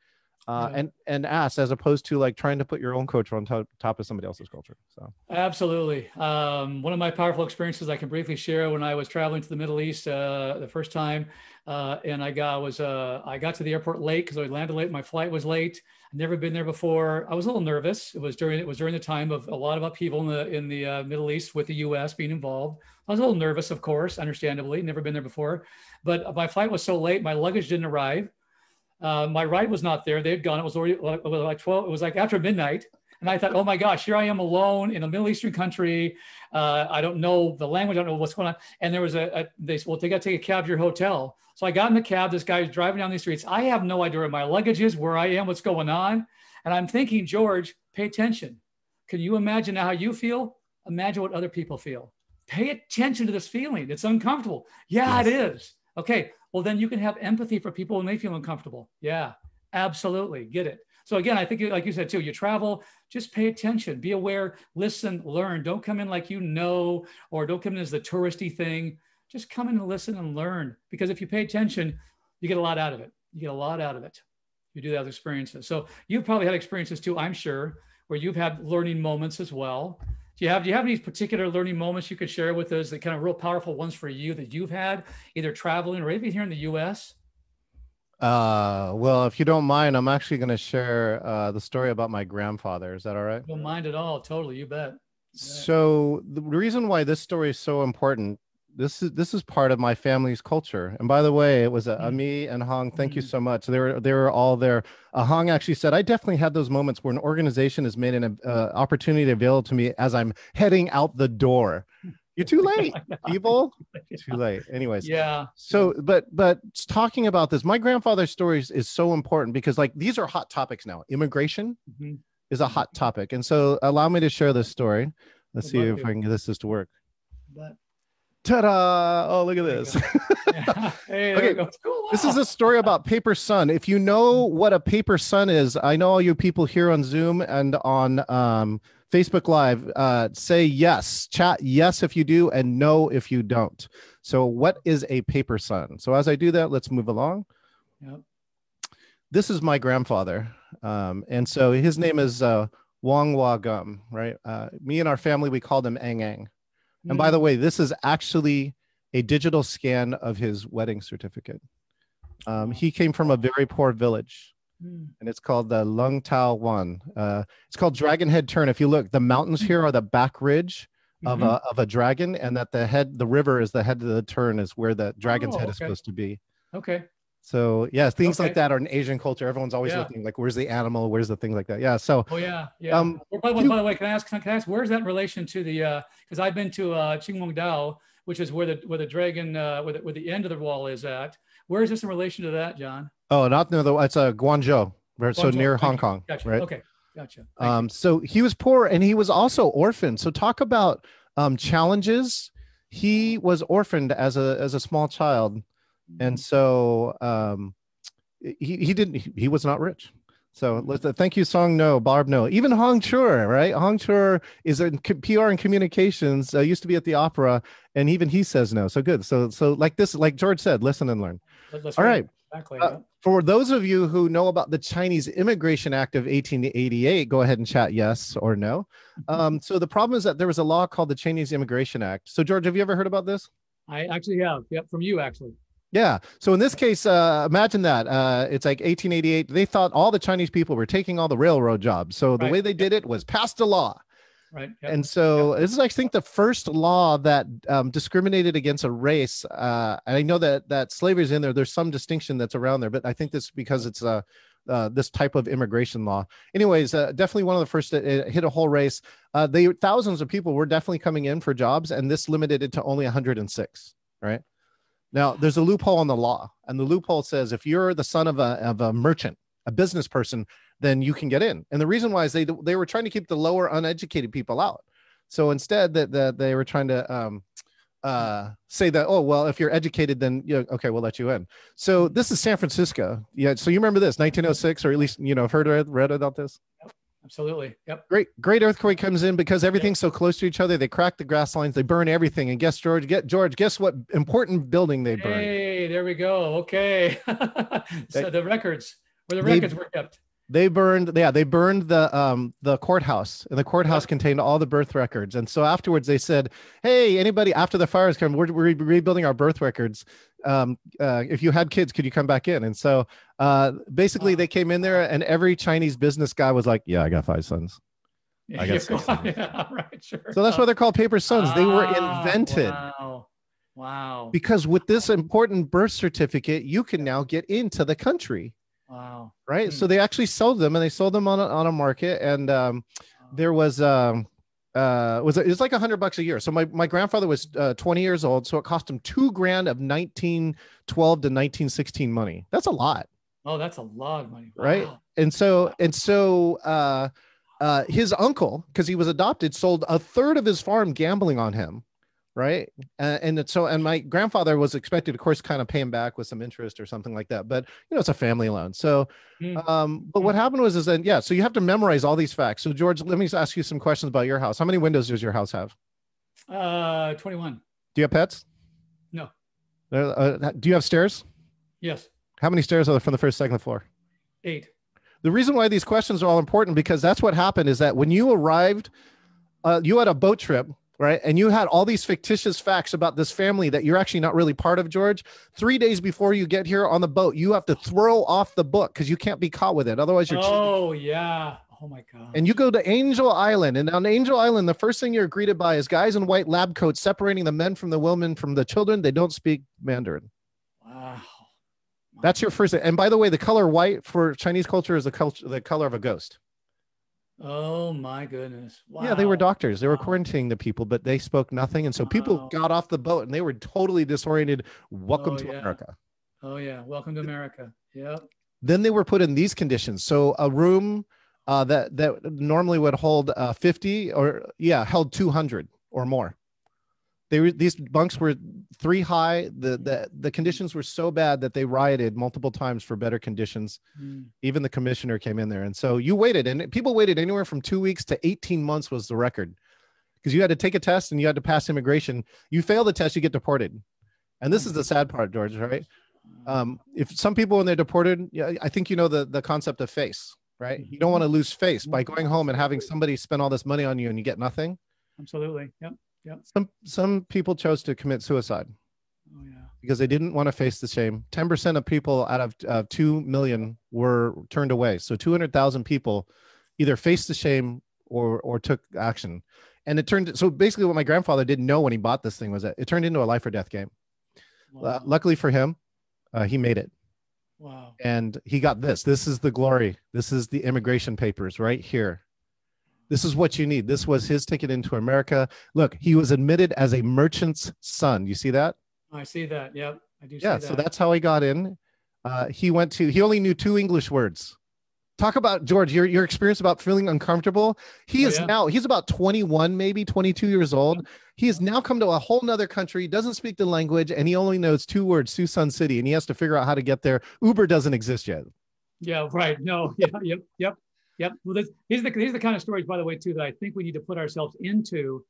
uh, yeah. and and ask as opposed to like trying to put your own culture on top, top of somebody else's culture so absolutely um, one of my powerful experiences i can briefly share when i was traveling to the middle east uh, the first time uh, and i got was uh, i got to the airport late because i landed late my flight was late I'd never been there before i was a little nervous it was during it was during the time of a lot of upheaval in the in the uh, middle east with the us being involved i was a little nervous of course understandably never been there before but my flight was so late my luggage didn't arrive uh, my ride was not there. They had gone. It was already it was like 12. It was like after midnight. And I thought, oh my gosh, here I am alone in a Middle Eastern country. Uh, I don't know the language. I don't know what's going on. And there was a, a they said, well, they got to take a cab to your hotel. So I got in the cab. This guy's driving down these streets. I have no idea where my luggage is, where I am, what's going on. And I'm thinking, George, pay attention. Can you imagine how you feel? Imagine what other people feel. Pay attention to this feeling. It's uncomfortable. Yeah, yes. it is. Okay, well, then you can have empathy for people when they feel uncomfortable. Yeah, absolutely. Get it. So again, I think like you said too, you travel, just pay attention, be aware, listen, learn. Don't come in like you know, or don't come in as the touristy thing. Just come in and listen and learn. Because if you pay attention, you get a lot out of it. You get a lot out of it. You do those experiences. So you've probably had experiences too, I'm sure, where you've had learning moments as well. Do you have do you have any particular learning moments you could share with us that kind of real powerful ones for you that you've had either traveling or even here in the U.S. Uh, well, if you don't mind, I'm actually going to share uh, the story about my grandfather. Is that all right? Don't mind at all. Totally, you bet. So the reason why this story is so important this is this is part of my family's culture. And by the way, it was uh, mm-hmm. Ami and Hong. Thank you mm-hmm. so much. They were they were all there. Uh, Hong actually said, "I definitely had those moments where an organization has made an uh, opportunity available to me as I'm heading out the door." You're too late, people. too late. Anyways. Yeah. So, but but talking about this, my grandfather's stories is so important because like these are hot topics now. Immigration mm-hmm. is a hot topic, and so allow me to share this story. Let's I'd see if I can get this to work. But Ta-da! Oh, look at this. hey, okay, cool. this is a story about Paper Son. If you know what a Paper Son is, I know all you people here on Zoom and on um, Facebook Live uh, say yes, chat yes if you do, and no if you don't. So, what is a Paper Son? So, as I do that, let's move along. Yep. This is my grandfather, um, and so his name is uh, Wong Wa Gum. Right? Uh, me and our family we called him Ang Ang. And by the mm. way, this is actually a digital scan of his wedding certificate. Um, he came from a very poor village, mm. and it's called the Lung Tao Wan. Uh, it's called Dragon Head Turn. If you look, the mountains here are the back ridge of mm-hmm. a of a dragon, and that the head, the river is the head of the turn, is where the dragon's oh, head is supposed to be. Okay. So yeah, things okay. like that are in Asian culture. Everyone's always yeah. looking like, where's the animal? Where's the things like that? Yeah. So. Oh yeah, yeah. Um, by, by, by, the way, can I ask? Can I ask? Where's that in relation to the? Because uh, I've been to uh, Qinhuangdao, which is where the where the dragon, uh, where, the, where the end of the wall is at. Where is this in relation to that, John? Oh, not near the. It's a uh, Guangzhou, right? Guangzhou. So near Hong Kong, gotcha. right? Okay, gotcha. Thank um, you. so he was poor and he was also orphaned. So talk about um challenges he was orphaned as a as a small child, and so um, he he didn't he, he was not rich. So let's uh, thank you, Song No, Barb No, even Hong Chhuor, right? Hong Chhuor is in PR and communications. Uh, used to be at the opera, and even he says no. So good. So so like this, like George said, listen and learn. Let's All right. Exactly. Uh. For those of you who know about the Chinese Immigration Act of 1888, go ahead and chat yes or no. Um, so the problem is that there was a law called the Chinese Immigration Act. So George, have you ever heard about this? I actually have. Yep, from you actually. Yeah. So in this case, uh, imagine that uh, it's like 1888. They thought all the Chinese people were taking all the railroad jobs. So the Right. way they did it was passed a law. Right. Yep. And so this is, I think, the first law that um, discriminated against a race. Uh, and I know that that slavery is in there. There's some distinction that's around there, but I think this because it's uh, uh, this type of immigration law. Anyways, uh, definitely one of the first that uh, hit a whole race. Uh, they thousands of people were definitely coming in for jobs, and this limited it to only 106. Right now, there's a loophole in the law, and the loophole says if you're the son of a of a merchant, a business person, then you can get in. And the reason why is they they were trying to keep the lower uneducated people out. So instead, that that they were trying to um, uh, say that oh well, if you're educated, then you okay, we'll let you in. So this is San Francisco. Yeah. So you remember this 1906, or at least you know heard read, read about this. Absolutely. Yep. Great, great earthquake comes in because everything's so close to each other. They crack the grass lines, they burn everything. And guess George, get George, guess what important building they burned? Hey, there we go. Okay. so the records, where the They- records were kept. They burned, yeah, they burned the um the courthouse, and the courthouse contained all the birth records. And so afterwards, they said, "Hey, anybody after the fires come, we're, we're rebuilding our birth records. Um, uh, if you had kids, could you come back in?" And so uh, basically, they came in there, and every Chinese business guy was like, "Yeah, I got five sons." I Yeah, so. yeah, right. Sure. So that's why they're called paper sons. They were invented. Wow. Wow. because with this important birth certificate you can now get into the country Wow. right Hmm. so they actually sold them and they sold them on a, on a market and um, there was um uh was it was like a hundred bucks a year so my, my grandfather was uh, 20 years old so it cost him two grand of 1912 to 1916 money that's a lot Oh, that's a lot of money. Right? And so and so uh uh his uncle because he was adopted sold a third of his farm gambling on him right uh, and so and my grandfather was expected of course kind of pay him back with some interest or something like that but you know it's a family loan so Hmm. um but what happened was is that yeah so you have to memorize all these facts so george let me just ask you some questions about your house how many windows does your house have Uh, 21. do you have pets No. Uh, do you have stairs Yes. how many stairs are there from the first second floor Eight. the reason why these questions are all important because that's what happened is that when you arrived uh, you had a boat trip right and you had all these fictitious facts about this family that you're actually not really part of george three days before you get here on the boat you have to throw off the book because you can't be caught with it otherwise you're cheating. Oh, yeah. Oh, my God. and you go to angel island and on angel island the first thing you're greeted by is guys in white lab coats separating the men from the women from the children they don't speak mandarin wow. that's your first and by the way the color white for chinese culture is the culture the color of a ghost Oh, my goodness. Wow. Yeah, they were doctors. They were Wow. quarantining the people, but they spoke nothing. And so people Wow. got off the boat and they were totally disoriented. Welcome Oh, to yeah. America. Oh, yeah. Welcome to America. Yep. Then they were put in these conditions. So a room uh, that that normally would hold uh, 50 or yeah, held 200 or more. They were these bunks were three high. The the the conditions were so bad that they rioted multiple times for better conditions. Hmm. Even the commissioner came in there, and so you waited, and people waited anywhere from two weeks to 18 months was the record, because you had to take a test and you had to pass immigration. You fail the test, you get deported, and this is the sad part, George. Right? Um, if some people when they're deported, yeah, I think you know the the concept of face, right? You don't want to lose face by going home and having somebody spend all this money on you and you get nothing. Absolutely. Yep. Some some people chose to commit suicide Oh, yeah. because they didn't want to face the shame. 10% of people out of uh, 2 million were turned away. So 200,000 people either faced the shame or or took action. And it turned so basically what my grandfather didn't know when he bought this thing was that it turned into a life or death game. Uh, luckily for him, uh, he made it wow. and he got this. This is the glory. This is the immigration papers right here. This is what you need. This was his ticket into America. Look, he was admitted as a merchant's son. You see that? I see that. Yep. I do yeah see so that's how he got in uh, he went to he only knew two english words talk about George, your, your experience about feeling uncomfortable. He Oh, is yeah. now, he's about 21, maybe 22 years old. He has now come to a whole nother country, doesn't speak the language, and he only knows two words, Suisun City, and he has to figure out how to get there. Uber doesn't exist yet. Yeah, right. No, yeah, yep, yep, yep. Well, this, these are the these are the kind of stories, by the way, too, that I think we need to put ourselves into,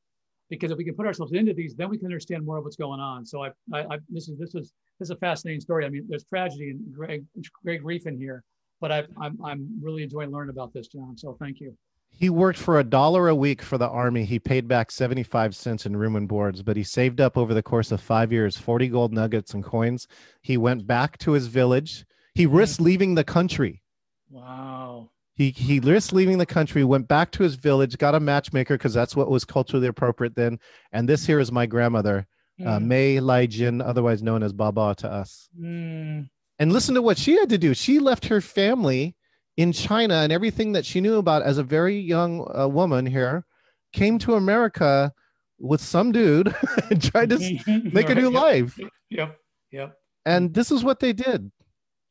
because if we can put ourselves into these, then we can understand more of what's going on. So I, I, I this is this is this is a fascinating story. I mean, there's tragedy and great, great grief in here, but I, I'm I'm really enjoying learning about this, John. So thank you. He worked for a dollar a week for the army. He paid back 75 cents in room and boards, but he saved up over the course of five years 40 gold nuggets and coins. He went back to his village. He risked mm-hmm. leaving the country. Wow. He, he risked leaving the country, went back to his village, got a matchmaker because that's what was culturally appropriate then. And this here is my grandmother, uh, Mm, Mei Lai Jin, otherwise known as Baba to us. mm, And listen to what she had to do. She left her family in China and everything that she knew about as a very young uh, woman here, came to America with some dude and tried to make a new yep, life. Yep. Yep. And this is what they did.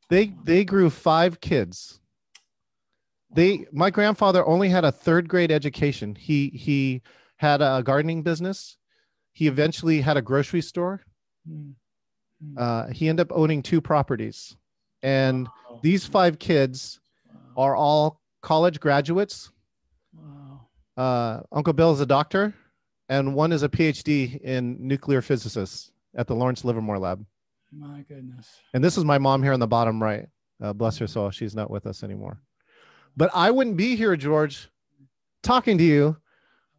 They they grew five kids. They my grandfather only had a third grade education. He he had a gardening business. He eventually had a grocery store. Mm, mm. Uh, he ended up owning two properties. And Wow. these five kids Wow. are all college graduates. Wow. Uh, Uncle Bill is a doctor, and one is a PhD in nuclear physicist at the Lawrence Livermore Lab. My goodness. And this is my mom here on the bottom right. Uh, bless her soul. She's not with us anymore. But I wouldn't be here, George, talking to you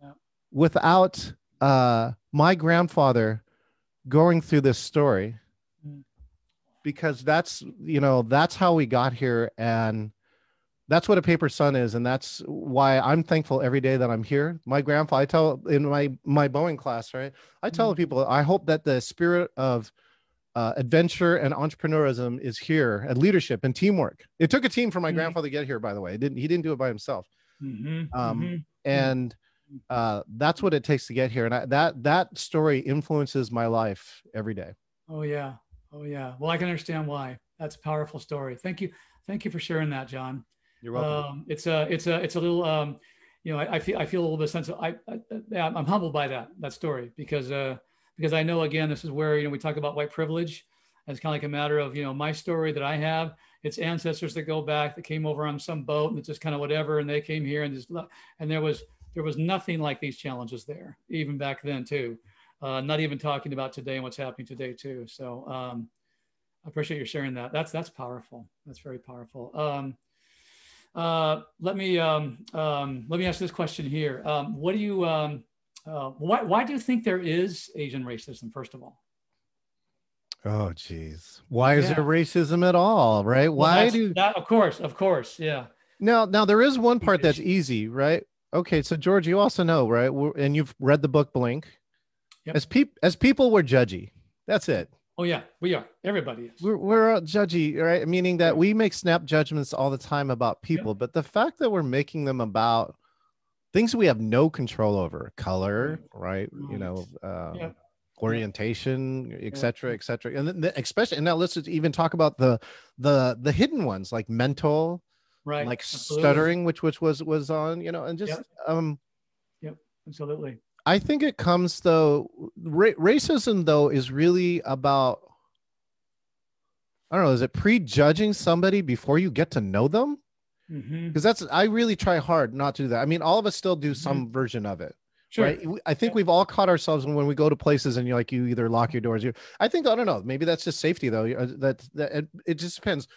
Yeah. without uh, my grandfather going through this story Mm. because that's, you know, that's how we got here. And that's what a paper son is. And that's why I'm thankful every day that I'm here. My grandfather, I tell in my, my Boeing class, right? I tell Mm. people, I hope that the spirit of uh, adventure and entrepreneurism is here and leadership and teamwork. It took a team for my Mhm. grandfather to get here, by the way. It didn't, he didn't do it by himself. Mhm, Um, mhm. And uh, that's what it takes to get here. And I, that, that story influences my life every day. Oh yeah. Oh yeah. Well, I can understand why. That's a powerful story. Thank you. Thank you for sharing that, John. You're Um, it's a, it's a, it's a little, um, you know, I, I feel, I feel a little bit sense of, I, I, yeah, I'm humbled by that, that story because, uh, because I know again, this is where, you know, we talk about white privilege. It's kind of like a matter of, you know, my story that I have, it's ancestors that go back that came over on some boat and it's just kind of whatever. And they came here and just, and there was, there was nothing like these challenges there, even back then too. Uh, not even talking about today and what's happening today too. So, um, I appreciate you sharing that. That's, that's powerful. That's very powerful. Um, uh, let me um, um, let me ask this question here. Um, what do you um, uh, why why do you think there is Asian racism? First of all, Oh, geez. Why is Yeah. there racism at all? Right? Why do that? Of course, of course, yeah. now? Now there is one part that's easy, right? Okay, so George, you also know, right? We're, and you've read the book Blink. Yep. As peop as people, we're judgy. That's it. Oh yeah, we are. Everybody is. We're we're all judgy, right? Meaning that we make snap judgments all the time about people, but the fact that we're making them about things we have no control over, color, right? You know, um, Yep. orientation, et cetera, et cetera, and then, especially and now let's just even talk about the the the hidden ones like mental, right. like Absolutely. stuttering, which which was was on, you know, and just Yep. um. Absolutely. I think it comes though. Ra- racism though is really about. I don't know. Is it prejudging somebody before you get to know them? Because that's I really try hard not to do that. I mean, all of us still do some version of it, Sure. right? I think Yeah. we've all caught ourselves when, when we go to places and you're like, you either lock your doors. You, I think I don't know. Maybe that's just safety though. Uh, That that it, it just depends.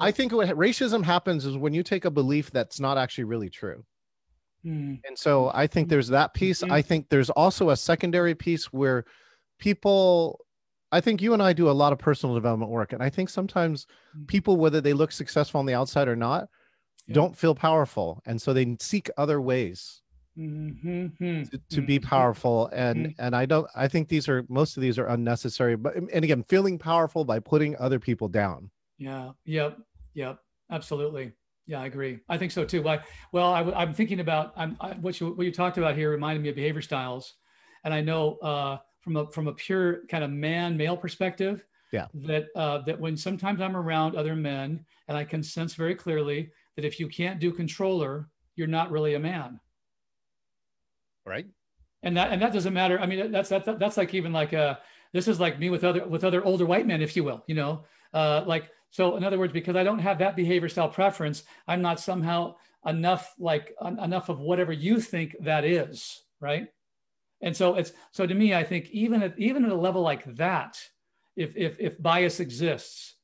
I think what racism happens is when you take a belief that's not actually really true. Mm, And so I think there's that piece. Mhm. I think there's also a secondary piece where people, I think you and I do a lot of personal development work. And I think sometimes Mhm. people, whether they look successful on the outside or not, Yeah. don't feel powerful. And so they seek other ways mhm, to, to be mhm. powerful. And, and I don't, I think these are, most of these are unnecessary, but, and again, feeling powerful by putting other people down. Yeah. Yep. Yep. Absolutely. Yeah, I agree. I think so too. Why? Well, I, am thinking about I'm, I, what you what you talked about here reminded me of behavior styles, and I know uh, from a from a pure kind of man male perspective, Yeah. that uh, that when sometimes I'm around other men and I can sense very clearly that if you can't do controller, you're not really a man. Right. And that and that doesn't matter. I mean, that's that's that's like even like a this is like me with other with other older white men, if you will. You know, uh, like so. In other words, because I don't have that behavior style preference, I'm not somehow enough like enough of whatever you think that is, right? And so it's so to me, I think even at even at a level like that, if if if bias exists,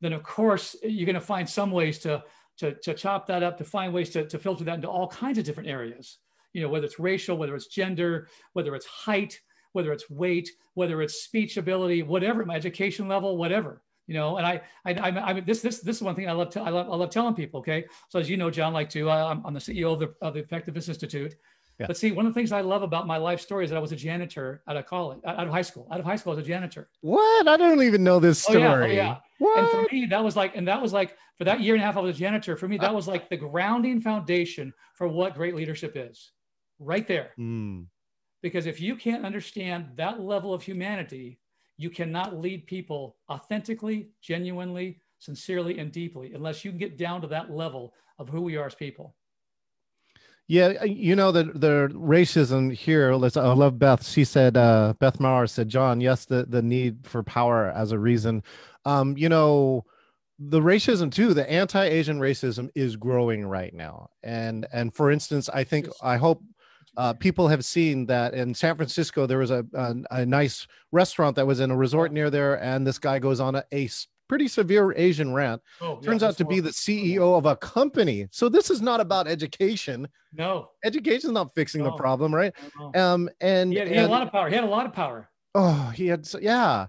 then of course you're going to find some ways to to, to chop that up, to find ways to, to filter that into all kinds of different areas. You know, whether it's racial, whether it's gender, whether it's height, whether it's weight, whether it's speech ability, whatever, my education level, whatever. You know, and I, I, I, I this, this, this is one thing I love. To, I love, I love telling people. Okay, so as you know, John, like to uh, I'm, I'm the CEO of the, of the Effectiveness Institute, yeah. But see, one of the things I love about my life story is that I was a janitor out of college, out of high school. Out of high school, I was a janitor. What? I don't even know this story. Oh, yeah. Oh, yeah. What? And for me, that was like, and that was like, for that year and a half, I was a janitor. For me, that was like the grounding foundation for what great leadership is, right there. Mm. Because if you can't understand that level of humanity, you cannot lead people authentically, genuinely, sincerely, and deeply unless you can get down to that level of who we are as people. Yeah, uh, you know the the racism here. Let's. I love Beth. She said, uh, Beth Maurer said, John, yes, the the need for power as a reason. Um, you know, the racism too. The anti-Asian racism is growing right now, and and for instance, I think I hope uh, people have seen that in San Francisco there was a, a, a nice restaurant that was in a resort near there, and this guy goes on a, a pretty severe Asian rant. Oh, yeah, Turns out to be the CEO of a company. So this is not about education. No, education is not fixing no. the problem, right? Um, and he had, he had and, a lot of power. He had a lot of power. Oh, he had, yeah.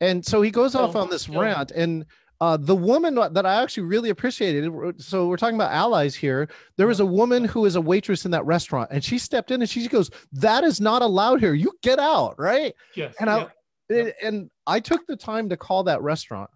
And so he goes off on this rant, and uh, the woman that I actually really appreciated. So we're talking about allies here. There was a woman who is a waitress in that restaurant, and she stepped in and she goes, "That is not allowed here. You get out!" Right? Yes. And I, and I took the time to call that restaurant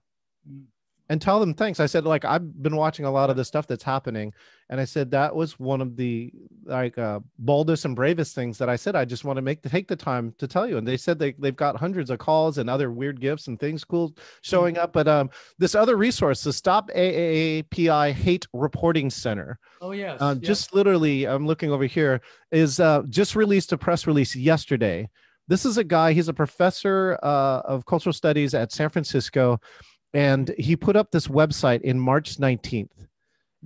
and tell them thanks. I said, like, I've been watching a lot of the stuff that's happening. And I said, that was one of the like uh, boldest and bravest things that I said. I just want to make the take the time to tell you. And they said they, they've got hundreds of calls and other weird gifts and things cool showing up. But um, this other resource, the Stop AAPI Hate Reporting Center. Oh, yes. Uh, yes. Just literally, I'm looking over here, is uh, just released a press release yesterday. This is a guy, he's a professor uh, of cultural studies at San Francisco and he put up this website in March 19th, mm-hmm.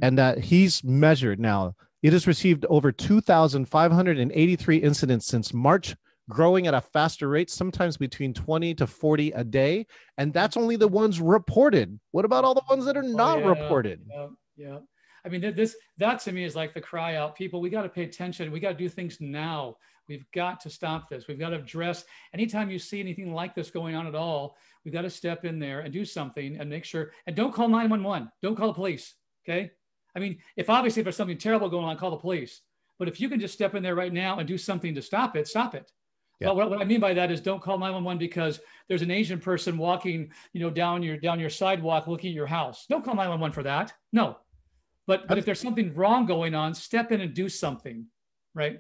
and that he's measured now. It has received over 2,583 incidents since March, growing at a faster rate, sometimes between 20 to 40 a day. And that's only the ones reported. What about all the ones that are oh, not oh, yeah, reported? Yeah, yeah. I mean, this that to me is like the cry out. People, we got to pay attention. We got to do things now. We've got to stop this. We've got to address anytime you see anything like this going on at all. We've got to step in there and do something and make sure. And don't call 911. Don't call the police. Okay. I mean, if obviously if there's something terrible going on, call the police. But if you can just step in there right now and do something to stop it, stop it. Yeah. But what, what I mean by that is don't call 911 because there's an Asian person walking, you know, down your down your sidewalk looking at your house. Don't call 911 for that. No. But but if there's something wrong going on, step in and do something. Right.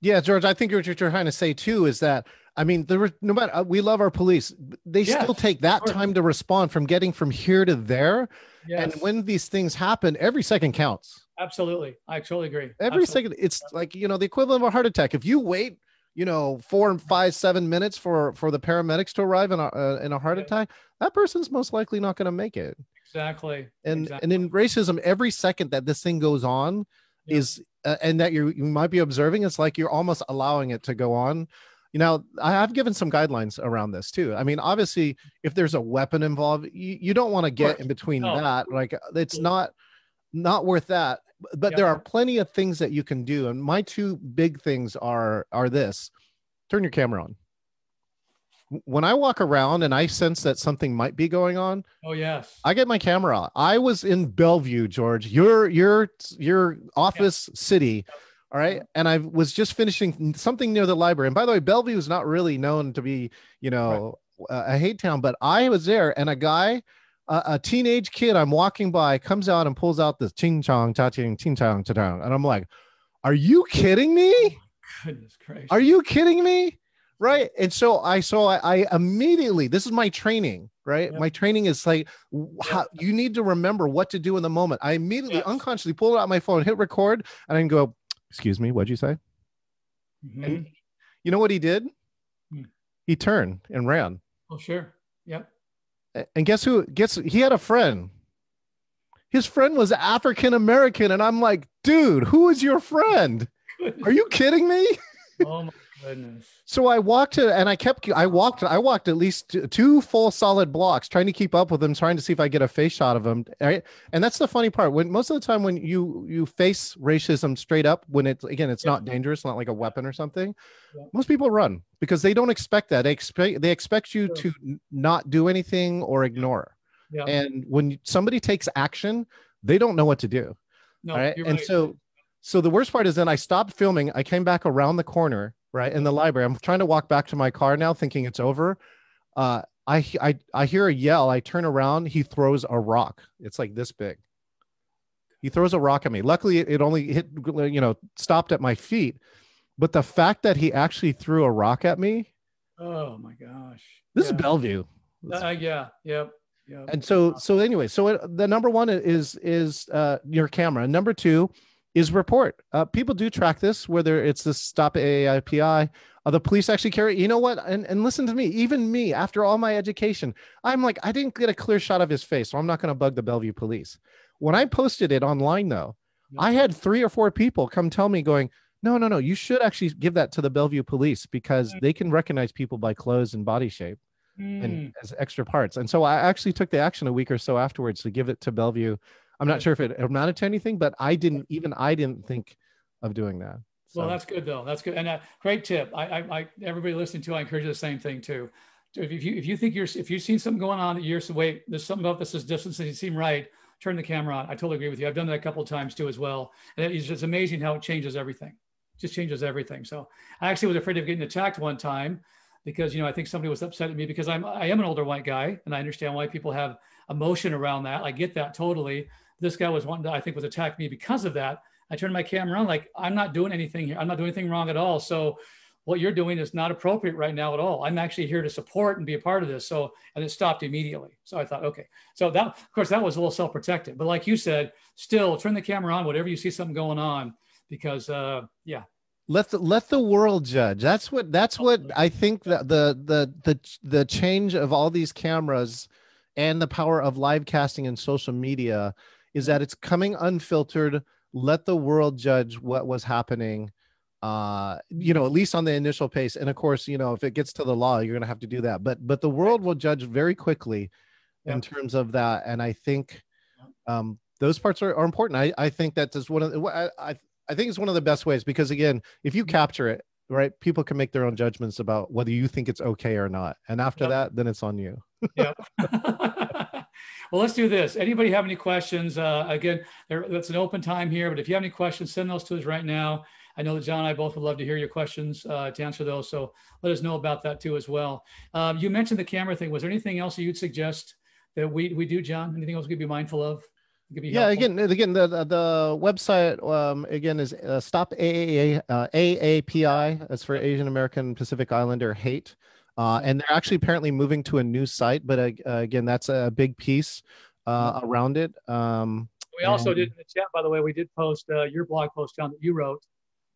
Yeah, George, I think what you're trying to say too is that I mean, there was no matter uh, we love our police, they yes, still take that time to respond from getting from here to there. Yes. And when these things happen, every second counts. Absolutely, I totally agree. Every Absolutely. second, it's like you know the equivalent of a heart attack. If you wait, you know, four and five, seven minutes for for the paramedics to arrive in a uh, in a heart attack, that person's most likely not going to make it. Exactly. And exactly. and in racism, every second that this thing goes on yeah. is uh, and that you you might be observing it's like you're almost allowing it to go on. You know i have given some guidelines around this too. I mean obviously if there's a weapon involved you, you don't want to get in between no. that like it's not not worth that. But there are plenty of things that you can do and my two big things are are this. Turn your camera on when I walk around and I sense that something might be going on, oh yes, I get my camera out. I was in Bellevue, George, your your your office yeah. city. All right. And I was just finishing something near the library. And by the way, Bellevue is not really known to be, you know, right. a hate town, but I was there and a guy, a, a, teenage kid I'm walking by comes out and pulls out this ching chong, cha ching, ching chong, cha chong. And I'm like, are you kidding me? Oh, goodness gracious. Are you kidding me? Right and so i so i, I immediately this is my training right Yep. my training is like how you need to remember what to do in the moment i immediately Yes. unconsciously pull out my phone hit record and i can go excuse me what'd you say Mhm. you know what he did Hmm. he turned and ran Oh, sure. Yep. And guess who gets he had a friend his friend was african american and i'm like dude who is your friend are you kidding me oh my goodness. So I walked to, and I kept, I walked, I walked at least two full solid blocks trying to keep up with him, trying to see if I get a face shot of him. Right. And that's the funny part when most of the time when you, you face racism straight up, when it's, again, it's Yeah. not dangerous, not like a weapon or something. Yeah. Most people run because they don't expect that. They expect, they expect you Sure. to not do anything or ignore. Yeah. And when somebody takes action, they don't know what to do. No, right. And right. so, so the worst part is then I stopped filming. I came back around the corner, right in the library. I'm trying to walk back to my car now, thinking it's over. Uh, I, I, I hear a yell. I turn around. He throws a rock. It's like this big. He throws a rock at me. Luckily, it only hit, you know, stopped at my feet. But the fact that he actually threw a rock at me, oh my gosh. this Yeah. is Bellevue. Uh, yeah. Yep. Yep. and so so anyway so it, the number one is is uh your camera number two is report uh people do track this whether it's the stop AAPI uh, the police actually carry you know what and, and listen to me even me after all my education i'm like i didn't get a clear shot of his face so i'm not going to bug the bellevue police when i posted it online though Yeah. i had three or four people come tell me going no no no you should actually give that to the bellevue police because they can recognize people by clothes and body shape Mm. and as extra parts. And so I actually took the action a week or so afterwards to give it to Bellevue. I'm not sure if it amounted to anything, but I didn't even I didn't think of doing that. So Well, that's good though. That's good, and uh, great tip. I, I, I, everybody listening to, I encourage you the same thing too. If you, if you think you're, if you've seen something going on that you're, so wait, there's something about this is distance that you seem right. Turn the camera on. I totally agree with you. I've done that a couple of times too as well, and it's just amazing how it changes everything. Just changes everything. So I actually was afraid of getting attacked one time because you know I think somebody was upset at me because I'm I am an older white guy and I understand why people have emotion around that. I get that totally. This guy was wanting to I think was attack me because of that. I turned my camera on like I'm not doing anything here. I'm not doing anything wrong at all. So what you're doing is not appropriate right now at all. I'm actually here to support and be a part of this. So and it stopped immediately. So I thought, okay. So that of course that was a little self-protective. But like you said, still turn the camera on whatever you see something going on because uh yeah. let the let the world judge. That's what that's what I think that the the the the change of all these cameras and the power of live casting and social media is that it's coming unfiltered. Let the world judge what was happening. Uh, you know, at least on the initial pace. And of course, you know, if it gets to the law, you're gonna have to do that. But but the world will judge very quickly in terms of that. And I think um those parts are, are important. I, I think that is one of the I, I I think it's one of the best ways because again, if you capture it, right, people can make their own judgments about whether you think it's okay or not. And after Yep. that, then it's on you. yeah. well, let's do this. Anybody have any questions? Uh, again, there, it's an open time here, but if you have any questions, send those to us right now. I know that John and I both would love to hear your questions uh, to answer those. So let us know about that too as well. Um, you mentioned the camera thing. Was there anything else you'd suggest that we, we do, John? Anything else we could be mindful of? Be Yeah, helpful? again, again, the the, the website um, again is uh, stop AAA uh, AAPI. That's for Asian American Pacific Islander hate, uh, and they're actually apparently moving to a new site. But uh, again, that's a big piece uh, around it. Um, We also And- did in the chat, by the way, we did post uh, your blog post, John, that you wrote.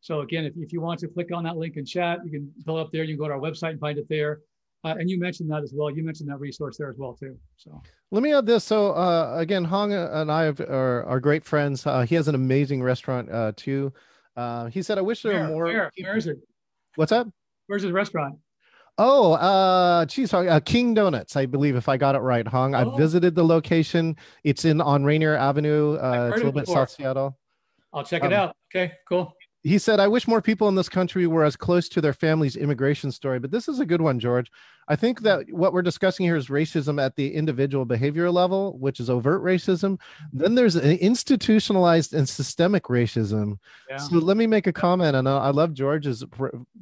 So again, if, if you want to click on that link in chat, you can fill up there. You can go to our website and find it there. Uh, and you mentioned that as well. You mentioned that resource there as well too. So Let me add this. So uh, again, Hong and I have, are, are great friends. Uh, he has an amazing restaurant uh, too. Uh, he said, "I wish there where, were more." where, where is it? What's up? Where's his restaurant? Oh, uh, geez, uh, King Donuts, I believe, if I got it right, Hong. Oh. I've visited the location. It's in on Rainier Avenue. Uh, it's a little bit before. South Seattle. I'll check it Um, out. Okay, cool. He said, "I wish more people in this country were as close to their family's immigration story." But this is a good one, George. I think that what we're discussing here is racism at the individual behavior level, which is overt racism. Then there's an institutionalized and systemic racism. Yeah. So let me make a comment, and I love George's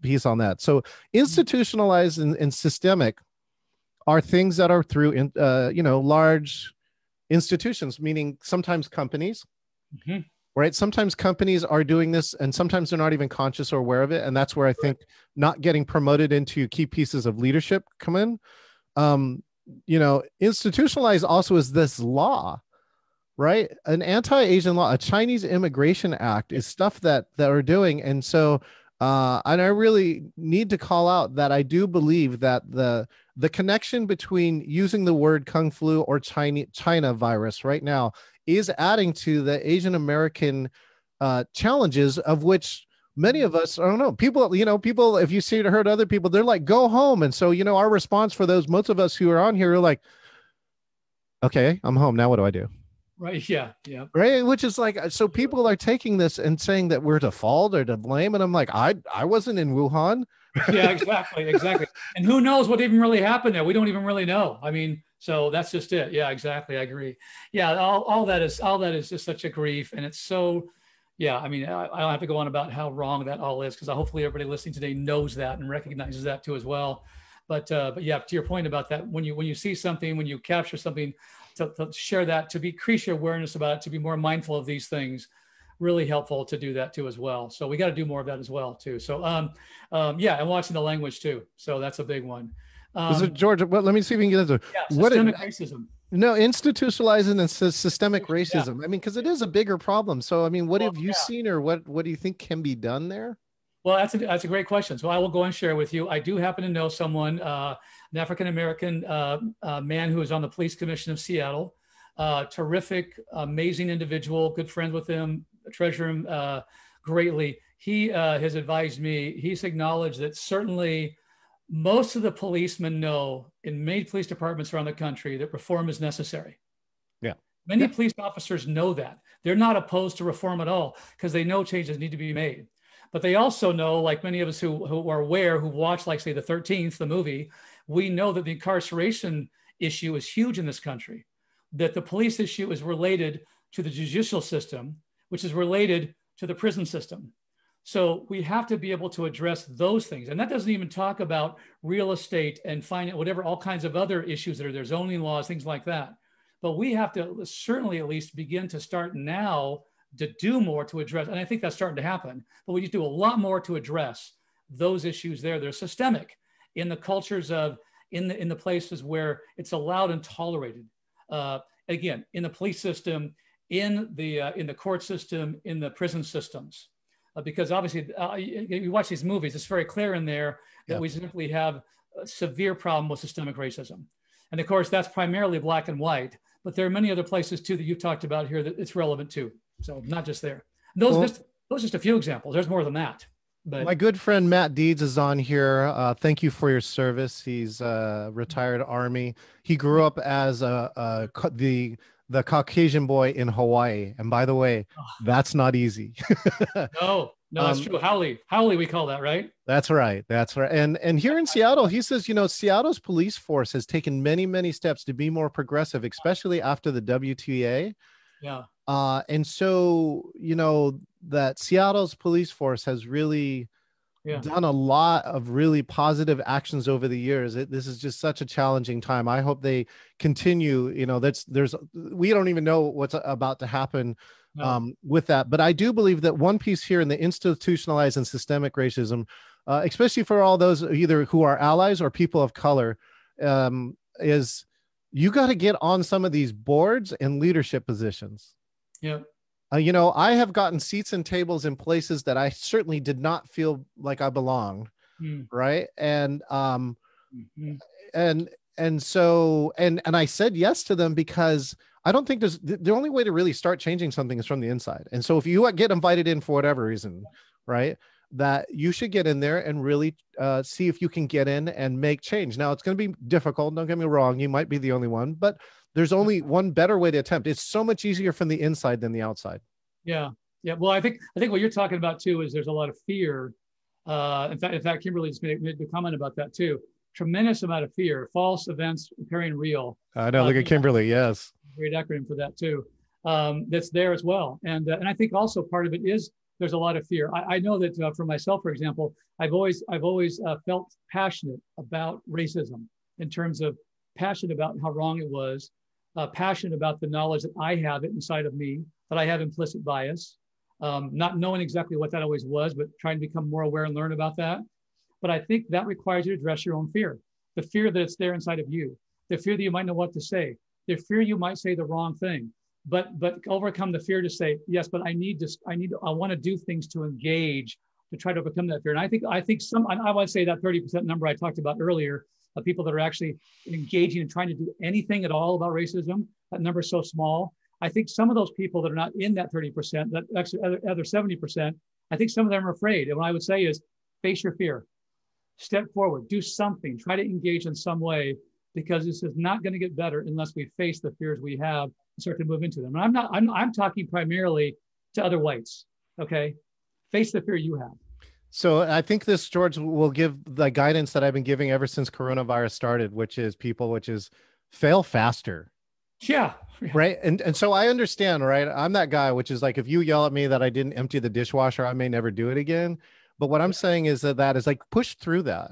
piece on that. So institutionalized and, and systemic are things that are through, in, uh, you know, large institutions, meaning sometimes companies, Mhm. Right? Sometimes companies are doing this and sometimes they're not even conscious or aware of it and that's where i think not getting promoted into key pieces of leadership come in. Um you know institutionalized also is this law right? An anti-asian law a chinese immigration act is stuff that that are doing and so uh and i really need to call out that i do believe that the the connection between using the word kung flu or china china virus right now is adding to the asian american uh challenges of which many of us i don't know people you know people if you see or heard other people they're like go home and so you know our response for those most of us who are on here are like okay i'm home now what do i do Right. Yeah. Yeah. right which is like so people are taking this and saying that we're to fault or to blame and i'm like i i wasn't in wuhan Yeah. Exactly. Exactly. and who knows what even really happened there? We don't even really know. I mean, so that's just it. Yeah. Exactly. I agree. Yeah. All, all that is all that is just such a grief, and it's so. Yeah. I mean, I, I don't have to go on about how wrong that all is because hopefully everybody listening today knows that and recognizes that too as well. But uh, but yeah, to your point about that, when you when you see something, when you capture something, to, to share that, to increase your awareness about it, to be more mindful of these things, really helpful to do that too as well. So we got to do more of that as well too. So um, um, yeah, and watching the language too. So that's a big one. Um, so george well, let me see if we can get into yeah, what it- systemic racism. no institutionalizing and systemic racism i mean because it is a bigger problem so i mean what Well, have you yeah. seen or what what do you think can be done there Well, that's a, that's a great question. So I will go and share with you. I do happen to know someone, uh, an African American uh, uh, man who is on the Police Commission of Seattle. Uh, terrific, amazing individual. Good friends with him. Treasure him uh, greatly. He uh, has advised me. He's acknowledged that certainly most of the policemen know in many police departments around the country that reform is necessary. Yeah. Many Yeah. police officers know that. They're not opposed to reform at all because they know changes need to be made. But they also know, like many of us who, who are aware, who watch, like, say, the 13th, the movie, we know that the incarceration issue is huge in this country, that the police issue is related to the judicial system, which is related to the prison system. So we have to be able to address those things. And that doesn't even talk about real estate and finance, whatever, all kinds of other issues that are there, zoning laws, things like that. But we have to certainly at least begin to start now to do more to address, and I think that's starting to happen, but we need to do a lot more to address those issues there. They're systemic in the cultures of, in the, in the places where it's allowed and tolerated. Uh, again, in the police system, in the, uh, in the court system, in the prison systems. Uh, because obviously, uh, you, you watch these movies, it's very clear in there that Yeah. we simply have a severe problem with systemic racism. And of course, that's primarily black and white, but there are many other places too that you've talked about here that it's relevant to. So not just there. Those, Well- just, those are just a few examples. There's more than that. But My good friend Matt Deeds is on here. Uh, thank you for your service. He's a retired Army. He grew up as a, a the the Caucasian boy in Hawaii. And by the way, that's not easy. no, no, that's Um, true. Haole, Haole, we call that, right? That's right. That's right. And and here in Seattle, he says, you know, Seattle's police force has taken many many steps to be more progressive, especially after the WTO. Yeah. Uh, and so you know that Seattle's police force has really Yeah. done a lot of really positive actions over the years. It, this is just such a challenging time. I hope they continue. You know, that's there's we don't even know what's about to happen No. um, with that. But I do believe that one piece here in the institutionalized and systemic racism, uh, especially for all those either who are allies or people of color, um, is you got to get on some of these boards and leadership positions. yeah. Uh, you know, I have gotten seats and tables in places that I certainly did not feel like I belonged, Mm, right? And um, mhm. and and so and and I said yes to them because I don't think there's the, the only way to really start changing something is from the inside. And so if you get invited in for whatever reason, right, that you should get in there and really uh, see if you can get in and make change. Now it's going to be difficult. Don't get me wrong. You might be the only one, but there's only one better way to attempt. It's so much easier from the inside than the outside. Yeah, yeah. Well, I think I think what you're talking about too is there's a lot of fear. Uh, in fact, in fact, Kimberly just made, made a comment about that too. Tremendous amount of fear, false events appearing real. I know. Uh, look at Kimberly. Yes. Great acronym for that too. Um, that's there as well, and uh, and I think also part of it is there's a lot of fear. I, I know that uh, for myself, for example, I've always I've always uh, felt passionate about racism in terms of passionate about how wrong it was, uh, passionate about the knowledge that I have it inside of me, that I have implicit bias, um, not knowing exactly what that always was, but trying to become more aware and learn about that. But I think that requires you to address your own fear the fear that it's there inside of you, the fear that you might know what to say, the fear you might say the wrong thing. But but overcome the fear to say yes, but I need to I need to, I want to do things to engage to try to overcome that fear. And I think I think some I would say that 30% number I talked about earlier of people that are actually engaging and trying to do anything at all about racism, that number is so small. I think some of those people that are not in that 30%, that actually other, other 70%, I think some of them are afraid. And what I would say is face your fear step forward, do something, try to engage in some way, because this is not going to get better unless we face the fears we have and start to move into them. And I'm not, I'm, I'm talking primarily to other whites. Okay. Face the fear you have. So I think this, George, will give the guidance that I've been giving ever since coronavirus started, which is people, which is fail faster. Yeah. Right. And and so I understand, right? I'm that guy, which is like if you yell at me that I didn't empty the dishwasher, I may never do it again. But what I'm saying is that that is like push through that,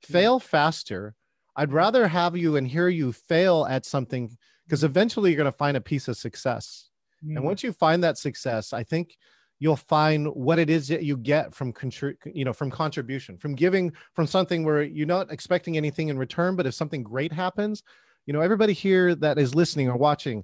fail faster. I'd rather have you and hear you fail at something because eventually you're going to find a piece of success. Mm. And once you find that success, I think you'll find what it is that you get from contri- you know from contribution from giving from something where you're not expecting anything in return but if something great happens you know everybody here that is listening or watching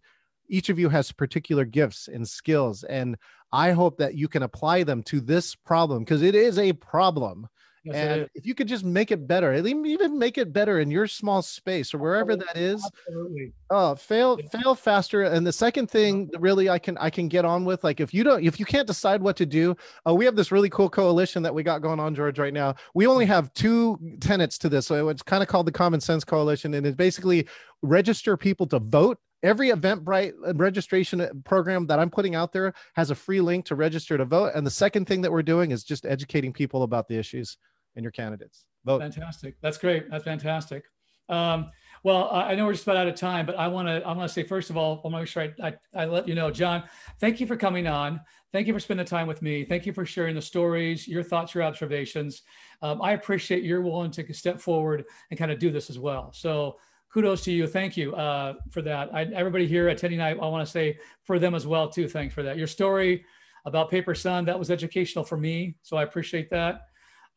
each of you has particular gifts and skills and i hope that you can apply them to this problem because it is a problem yes, and if you could just make it better even make it better in your small space or wherever oh, that is. absolutely. Oh fail fail faster. And the second thing really i can i can get on with like if you don't if you can't decide what to do uh, we have this really cool coalition that we got going on george right now. We only mm-hmm. have two tenets to this. So it's kind of called the common sense coalition and it's basically register people to vote. Every eventbrite uh, registration uh, program that i'm putting out there has a free link to register to vote. And the second thing that we're doing is just educating people about the issues and your candidates. Vote. Fantastic. That's great. That's fantastic. Um, well i know we're just about out of time but i want to i want to say first of all i want to make sure I, I, I let you know john thank you for coming on. Thank you for spending the time with me. Thank you for sharing the stories your thoughts your observations. Um, i appreciate you're willing to take a step forward and kind of do this as well. So kudos to you. Thank you uh, for that. I, everybody here attending, I, I want to say for them as well too. Thanks for that. Your story about Paper Son that was educational for me, so I appreciate that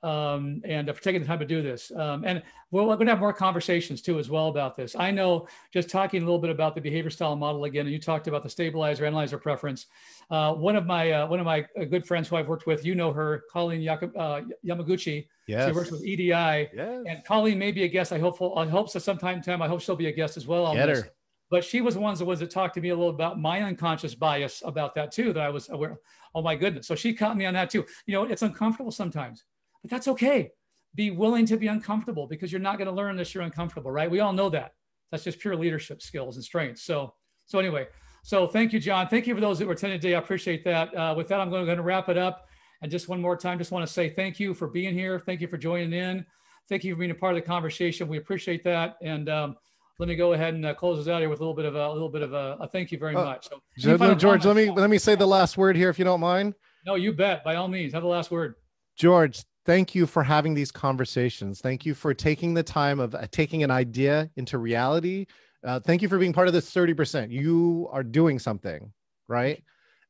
um, and for taking the time to do this. Um, and we're, we're going to have more conversations too as well about this. I know just talking a little bit about the behavior style model again, and you talked about the stabilizer analyzer preference. Uh, one of my uh, one of my uh, good friends who I've worked with, you know her, Colleen uh, Yamaguchi. Yes. She works with EDI. Yes. And Colleen may be a guest. I hope I hope so sometime time. I hope she'll be a guest as well Get this. Her. But she was the ones the ones that talked to me a little about my unconscious bias about that too. That I was aware. Oh my goodness! So she caught me on that too. You know, it's uncomfortable sometimes but that's okay. Be willing to be uncomfortable because you're not going to learn unless you're uncomfortable, right? We all know that. That's just pure leadership skills and strengths. So, so anyway, so thank you, John. Thank you for those that were attending today. I appreciate that. Uh, with that, I'm going to wrap it up. And just one more time, just want to say thank you for being here. Thank you for joining in. Thank you for being a part of the conversation. We appreciate that. And um, let me go ahead and uh, close this out here with a little bit of a, a little bit of a, a, thank you very uh, much. So, George, let me let me say the last word here, if you don't mind. No, you bet. By all means, have the last word. George, thank you for having these conversations. Thank you for taking the time of uh, taking an idea into reality. Uh, thank you for being part of this 30%. You are doing something, right?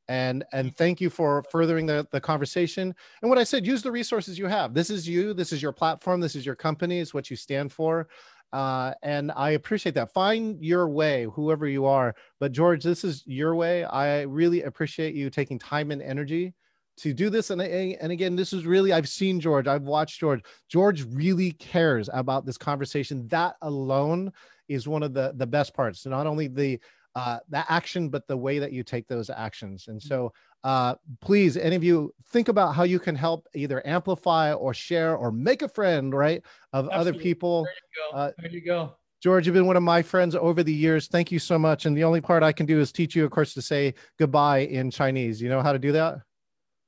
And and thank you for furthering the, the conversation. And what I said, use the resources you have. This is you, this is your platform, this is your company, it's what you stand for. Uh, and I appreciate that. Find your way, whoever you are. But George, this is your way. I really appreciate you taking time and energy to do this. And, and again, this is really, I've seen George, I've watched George. George really cares about this conversation. That alone is one of the, the best parts. So not only the, uh, the action, but the way that you take those actions. And so uh, please, any of you think about how you can help either amplify or share or make a friend, right, of Absolutely. other people. There you go. Uh, there you go. George, you've been one of my friends over the years. Thank you so much. And the only part I can do is teach you, of course, to say goodbye in Chinese. You know how to do that?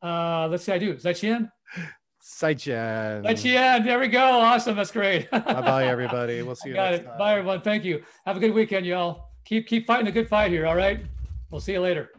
Uh, let's see, I do. Zaijian? Zaijian. Zaijian. There we go. Awesome. That's great. bye bye, everybody. We'll see you Got it. Time. Bye, everyone. Thank you. Have a good weekend, y'all. Keep keep fighting a good fight here. All right. We'll see you later.